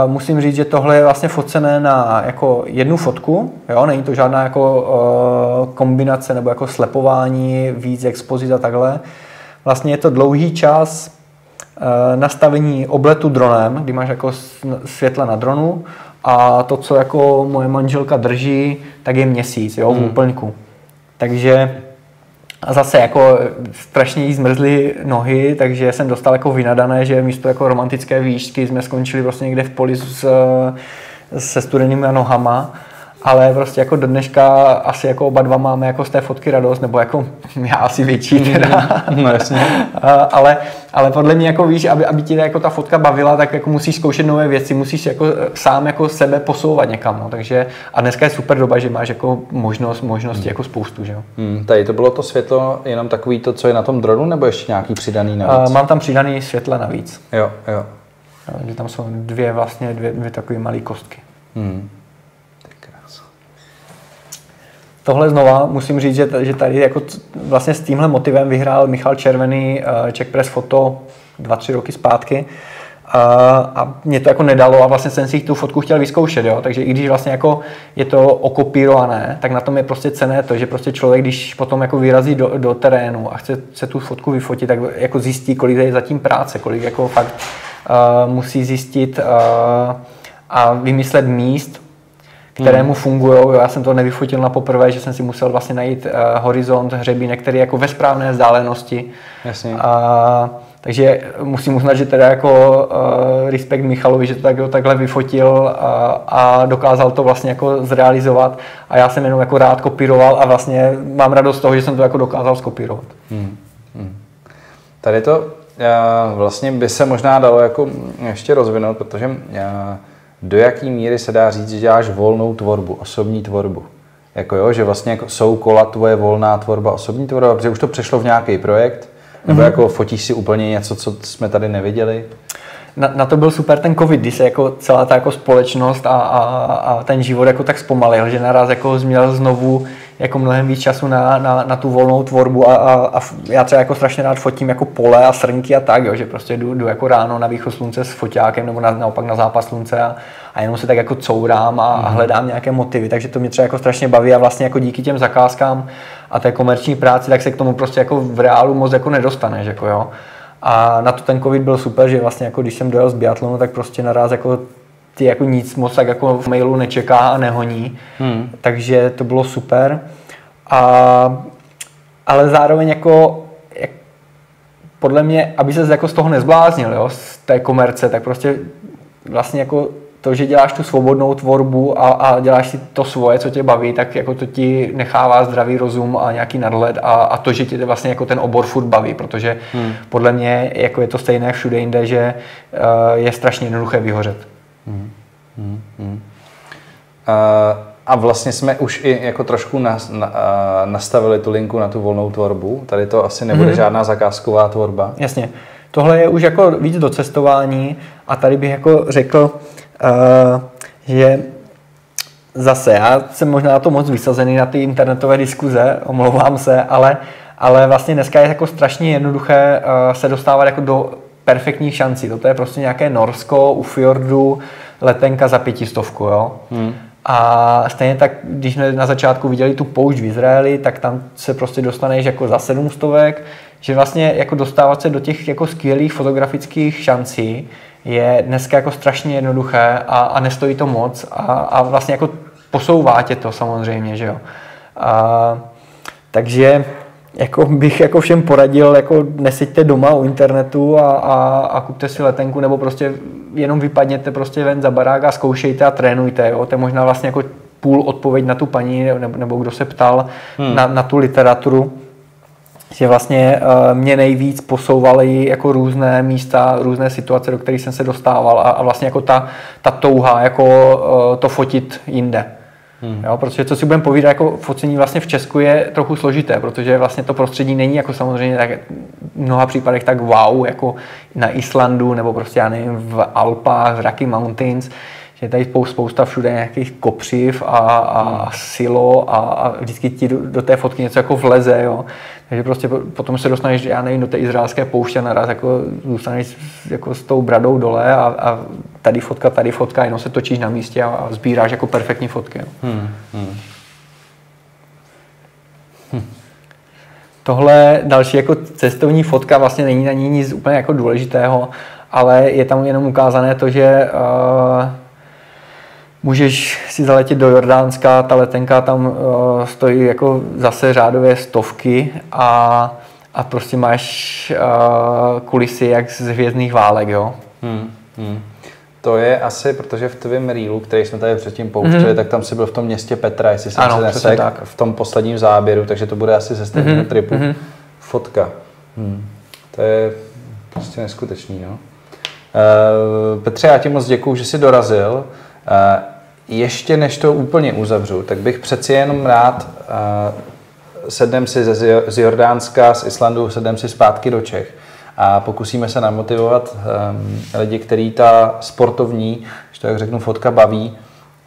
Musím říct, že tohle je vlastně focené na jako jednu fotku, jo? není to žádná jako uh, kombinace nebo jako slepování, víc expozic a takhle. Vlastně je to dlouhý čas uh, nastavení obletu dronem, kdy máš jako světla na dronu a to, co jako moje manželka drží, tak je měsíc jo, v hmm. úplňku. Takže a zase jako strašně jí zmrzly nohy, takže jsem dostal jako vynadané, že místo jako romantické výšky jsme skončili prostě někde v poli s, se studenými nohama ale prostě jako do dneška asi jako oba dva máme jako z té fotky radost, nebo jako já asi větší mm, teda. No jasně. ale, ale podle mě jako víš, aby, aby ti jako ta fotka bavila, tak jako musíš zkoušet nové věci, musíš jako sám jako sebe posouvat někam, no. takže a dneska je super doba, že máš jako možnost, možnosti hmm. jako spoustu, že jo. Hmm, tady to bylo to světlo jenom takový to, co je na tom dronu, nebo ještě nějaký přidaný navíc? Uh, mám tam přidaný světla navíc. Jo, jo. Takže tam jsou dvě vlastně, dvě, dvě takové malé kostky. Hmm. Tohle znova musím říct, že, že tady jako vlastně s tímhle motivem vyhrál Michal Červený uh, Czech Press Foto dva, tři roky zpátky. Uh, a mě to jako nedalo a vlastně jsem si tu fotku chtěl vyzkoušet, jo? takže i když vlastně jako je to okopírované, tak na tom je prostě cené to, že prostě člověk, když potom jako vyrazí do, do terénu a chce se tu fotku vyfotit, tak jako zjistí, kolik je zatím práce, kolik jako fakt uh, musí zjistit uh, a vymyslet míst, kterému hmm. fungují. Já jsem to nevyfotil na poprvé, že jsem si musel vlastně najít uh, horizont hřebínek, který jako ve správné vzdálenosti. Jasně. A, takže musím uznat, že teda jako uh, respekt Michalovi, že to tak, takhle vyfotil a, a dokázal to vlastně jako zrealizovat a já jsem jenom jako rád kopíroval a vlastně mám radost z toho, že jsem to jako dokázal skopírovat. Hmm. Hmm. Tady to eh, vlastně by se možná dalo jako ještě rozvinout, protože já, do jaký míry se dá říct, že děláš volnou tvorbu, osobní tvorbu. Jako jo, že vlastně jako jsou kola tvoje volná tvorba, osobní tvorba, protože už to přešlo v nějaký projekt, nebo mm-hmm. jako fotíš si úplně něco, co jsme tady neviděli? Na, na to byl super ten covid, kdy se jako celá ta jako společnost a, a, a ten život jako tak zpomalil, že naraz jako změl znovu jako mnohem víc času na, na, na tu volnou tvorbu a, a, a, já třeba jako strašně rád fotím jako pole a srnky a tak, jo, že prostě jdu, jdu jako ráno na východ slunce s foťákem nebo na, naopak na zápas slunce a, a jenom se tak jako courám a, mm. a mhm. hledám nějaké motivy, takže to mě třeba jako strašně baví a vlastně jako díky těm zakázkám a té komerční práci, tak se k tomu prostě jako v reálu moc jako nedostaneš, jako jo. A na to ten covid byl super, že vlastně jako když jsem dojel z biatlonu, tak prostě naraz jako ty jako nic moc tak jako v mailu nečeká a nehoní. Hmm. Takže to bylo super. A, ale zároveň jako jak, podle mě, aby se jako z toho nezbláznil, jo, z té komerce, tak prostě vlastně jako to, že děláš tu svobodnou tvorbu a, a děláš si to svoje, co tě baví, tak jako to ti nechává zdravý rozum a nějaký nadhled a, a to, že tě vlastně jako ten obor furt baví, protože hmm. podle mě jako je to stejné všude jinde, že uh, je strašně jednoduché vyhořet. Hmm. Hmm. Hmm. Uh, a vlastně jsme už i jako trošku nas, na, uh, nastavili tu linku na tu volnou tvorbu. Tady to asi nebude hmm. žádná zakázková tvorba. Jasně. Tohle je už jako víc do cestování a tady bych jako řekl, uh, že zase, já jsem možná na to moc vysazený na ty internetové diskuze, omlouvám se, ale, ale vlastně dneska je jako strašně jednoduché uh, se dostávat jako do perfektních šancí. Toto je prostě nějaké Norsko u fjordu, letenka za pětistovku, jo. Hmm. A stejně tak, když jsme na začátku viděli tu poušť v Izraeli, tak tam se prostě dostaneš jako za sedm stovek, že vlastně jako dostávat se do těch jako skvělých fotografických šancí je dneska jako strašně jednoduché a, a nestojí to moc a, a vlastně jako posouvá tě to samozřejmě, že jo. A, takže jako bych jako všem poradil, jako neseďte doma u internetu a, a, a kupte si letenku, nebo prostě jenom vypadněte prostě ven za barák a zkoušejte a trénujte. Jo. To je možná vlastně jako půl odpověď na tu paní, nebo, nebo kdo se ptal hmm. na, na tu literaturu že vlastně uh, mě nejvíc posouvaly jako různé místa, různé situace, do kterých jsem se dostával a, a vlastně jako ta, ta touha jako uh, to fotit jinde. Hmm. Jo, protože co si budeme povídat, jako focení vlastně v Česku je trochu složité, protože vlastně to prostředí není jako samozřejmě tak v mnoha případech tak wow, jako na Islandu nebo prostě já nevím, v Alpách, v Rocky Mountains, je tady spousta všude nějakých kopřiv a, a hmm. silo a, a vždycky ti do, do té fotky něco jako vleze, jo. Takže prostě potom se dostaneš, já nevím, do té izraelské pouště a naraz jako zůstaneš jako s tou bradou dole a, a tady fotka, tady fotka, jenom se točíš na místě a, a sbíráš jako perfektní fotky. Jo. Hmm. Hmm. Hm. Tohle další jako cestovní fotka vlastně není na ní nic úplně jako důležitého, ale je tam jenom ukázané to, že uh, Můžeš si zaletět do Jordánska, ta letenka tam uh, stojí jako zase řádově stovky a, a prostě máš uh, kulisy jak z hvězdných válek, jo. Hmm, hmm. To je asi, protože v tvém reelu, který jsme tady předtím pouštěli, mm-hmm. tak tam si byl v tom městě Petra, jestli jsem ano, se nesek, tak. v tom posledním záběru, takže to bude asi ze stejného mm-hmm. tripu mm-hmm. fotka. Hmm. To je prostě neskutečný, no. Uh, Petře, já ti moc děkuju, že jsi dorazil. Uh, ještě než to úplně uzavřu, tak bych přeci jenom rád uh, sednem si ze, z Jordánska, z Islandu, sednem si zpátky do Čech a pokusíme se namotivovat um, lidi, který ta sportovní, že to jak řeknu, fotka baví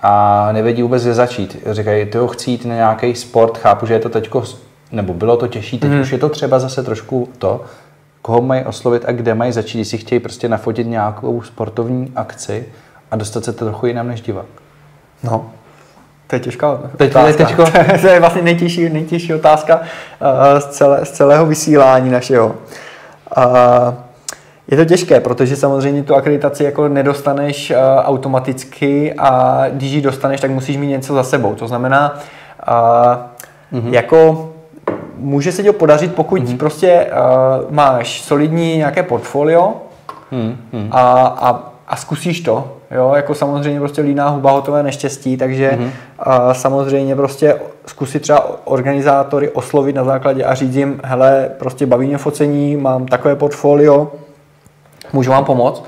a nevědí vůbec, kde začít. Říkají, ty ho chci jít na nějaký sport, chápu, že je to teďko, nebo bylo to těžší, teď mm. už je to třeba zase trošku to, koho mají oslovit a kde mají začít, jestli chtějí prostě nafotit nějakou sportovní akci a dostat se to trochu jinam než divák. No, to je těžká Teď otázka. To je, těžko. to je vlastně nejtěžší, nejtěžší otázka uh, z, celé, z celého vysílání našeho. Uh, je to těžké, protože samozřejmě tu akreditaci jako nedostaneš uh, automaticky a když ji dostaneš, tak musíš mít něco za sebou. To znamená, uh, mm-hmm. jako může se ti podařit, pokud mm-hmm. prostě uh, máš solidní nějaké portfolio mm-hmm. a, a, a zkusíš to, Jo, jako samozřejmě prostě líná huba hotové neštěstí, takže mm-hmm. a samozřejmě prostě zkusit třeba organizátory oslovit na základě a říct jim, hele, prostě baví mě focení, mám takové portfolio, můžu vám pomoct.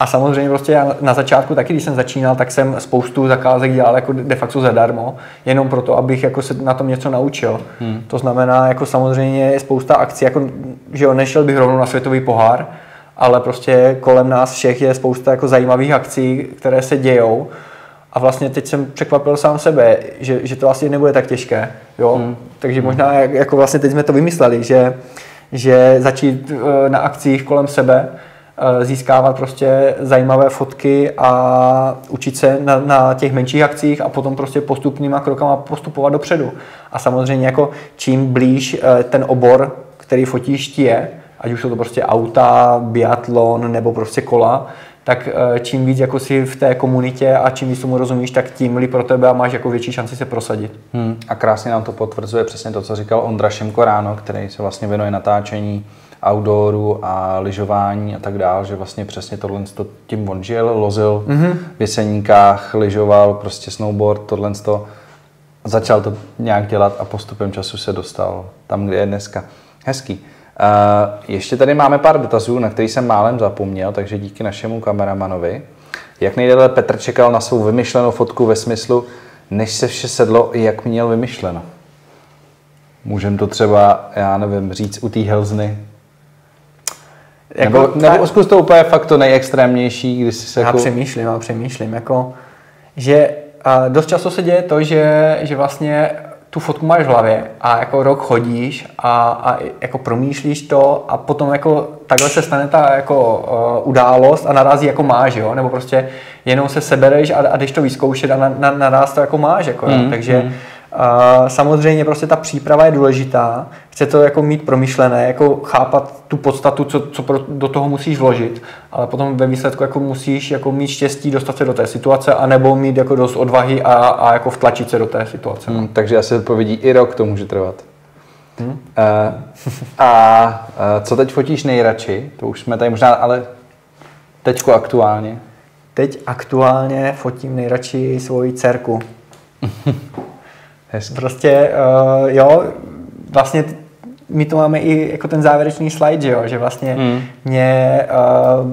A samozřejmě prostě já na začátku taky, když jsem začínal, tak jsem spoustu zakázek dělal jako de facto zadarmo, jenom proto, abych jako se na tom něco naučil. Hmm. To znamená, jako samozřejmě je spousta akcí, jako, že jo, nešel bych rovnou na světový pohár, ale prostě kolem nás všech je spousta jako zajímavých akcí, které se dějou a vlastně teď jsem překvapil sám sebe, že, že to asi nebude tak těžké, jo, hmm. takže možná jako vlastně teď jsme to vymysleli, že, že začít eh, na akcích kolem sebe, eh, získávat prostě zajímavé fotky a učit se na, na těch menších akcích a potom prostě postupnýma krokama postupovat dopředu. A samozřejmě jako čím blíž eh, ten obor, který fotíš ti je, ať už jsou to prostě auta, biatlon nebo prostě kola, tak eh, čím víc jako si v té komunitě a čím víc tomu rozumíš, tak tím líp pro tebe a máš jako větší šanci se prosadit. Hmm. A krásně nám to potvrzuje přesně to, co říkal Ondra Šimko ráno, který se vlastně věnuje natáčení outdooru a lyžování a tak dále, že vlastně přesně tohle to tím on žil, lozil mm-hmm. v jeseníkách, lyžoval, prostě snowboard, tohle to začal to nějak dělat a postupem času se dostal tam, kde je dneska. Hezký. Ještě tady máme pár dotazů, na který jsem málem zapomněl, takže díky našemu kameramanovi. Jak nejdéle Petr čekal na svou vymyšlenou fotku ve smyslu, než se vše sedlo, jak měl vymyšleno? Můžem to třeba, já nevím, říct u té Helzny? Jako, nebo, nebo zkus to úplně fakt to nejextrémnější, když si se Já jako... přemýšlím, já přemýšlím, jako, že a dost často se děje to, že, že vlastně tu fotku máš v hlavě a jako rok chodíš a, a jako promýšlíš to a potom jako takhle se stane ta jako uh, událost a narazí jako máš, jo? nebo prostě jenom se sebereš a, a jdeš to vyzkoušet a na, na, naraz to jako máš, jako, mm, takže mm. Samozřejmě prostě ta příprava je důležitá, chce to jako mít promyšlené, jako chápat tu podstatu, co, co pro, do toho musíš vložit, ale potom ve výsledku jako musíš jako mít štěstí dostat se do té situace, anebo mít jako dost odvahy a, a jako vtlačit se do té situace. Hmm, takže asi odpovědí i rok to může trvat. Hmm? Uh, a uh, co teď fotíš nejradši? To už jsme tady možná, ale teďko aktuálně. Teď aktuálně fotím nejradši svoji dcerku. Hezky. Prostě, uh, jo, vlastně my to máme i jako ten závěrečný slide, že, jo? že vlastně mm. mě uh,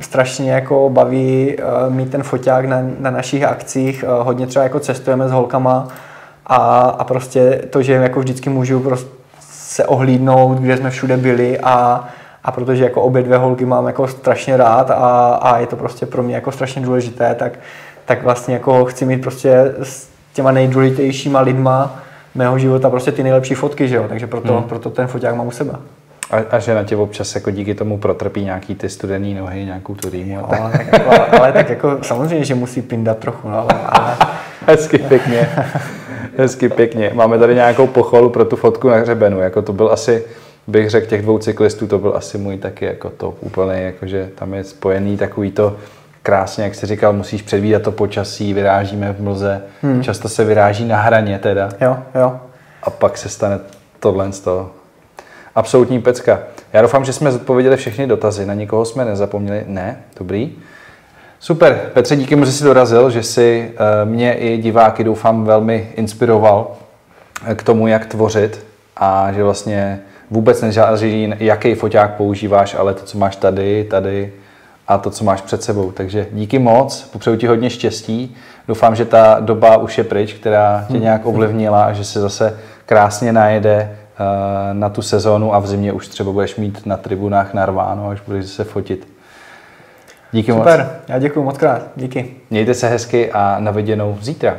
strašně jako baví uh, mít ten foťák na, na našich akcích, uh, hodně třeba jako cestujeme s holkama a, a prostě to, že jako vždycky můžu prostě se ohlídnout, kde jsme všude byli a, a protože jako obě dvě holky mám jako strašně rád a, a je to prostě pro mě jako strašně důležité, tak, tak vlastně jako chci mít prostě s těma nejdůležitějšíma lidma mého života prostě ty nejlepší fotky, že jo? takže proto, hmm. proto ten foťák mám u sebe. A, a že na tě občas jako díky tomu protrpí nějaký ty studený nohy, nějakou tu rýmu. Jo, ale, tak jako, ale, ale, tak jako samozřejmě, že musí pindat trochu, no, ale, ale... Hezky pěkně. Hezky pěkně. Máme tady nějakou pochvalu pro tu fotku na hřebenu. Jako to byl asi, bych řekl, těch dvou cyklistů, to byl asi můj taky jako top úplně, jakože tam je spojený takový to krásně, jak jsi říkal, musíš předvídat to počasí, vyrážíme v mlze, hmm. často se vyráží na hraně teda. Jo, jo. A pak se stane tohle z toho. Absolutní pecka. Já doufám, že jsme zodpověděli všechny dotazy. Na nikoho jsme nezapomněli? Ne? Dobrý. Super. Petře, díky moc, že jsi dorazil, že jsi eh, mě i diváky, doufám, velmi inspiroval eh, k tomu, jak tvořit a že vlastně vůbec nezáleží, jaký foťák používáš, ale to, co máš tady, tady a to, co máš před sebou. Takže díky moc, popřeju ti hodně štěstí. Doufám, že ta doba už je pryč, která tě hmm. nějak ovlivnila a že se zase krásně najede eh, na tu sezónu a v zimě už třeba budeš mít na tribunách narváno, až budeš se fotit. Díky Super, moc. já děkuji moc krát. Díky. Mějte se hezky a na viděnou zítra.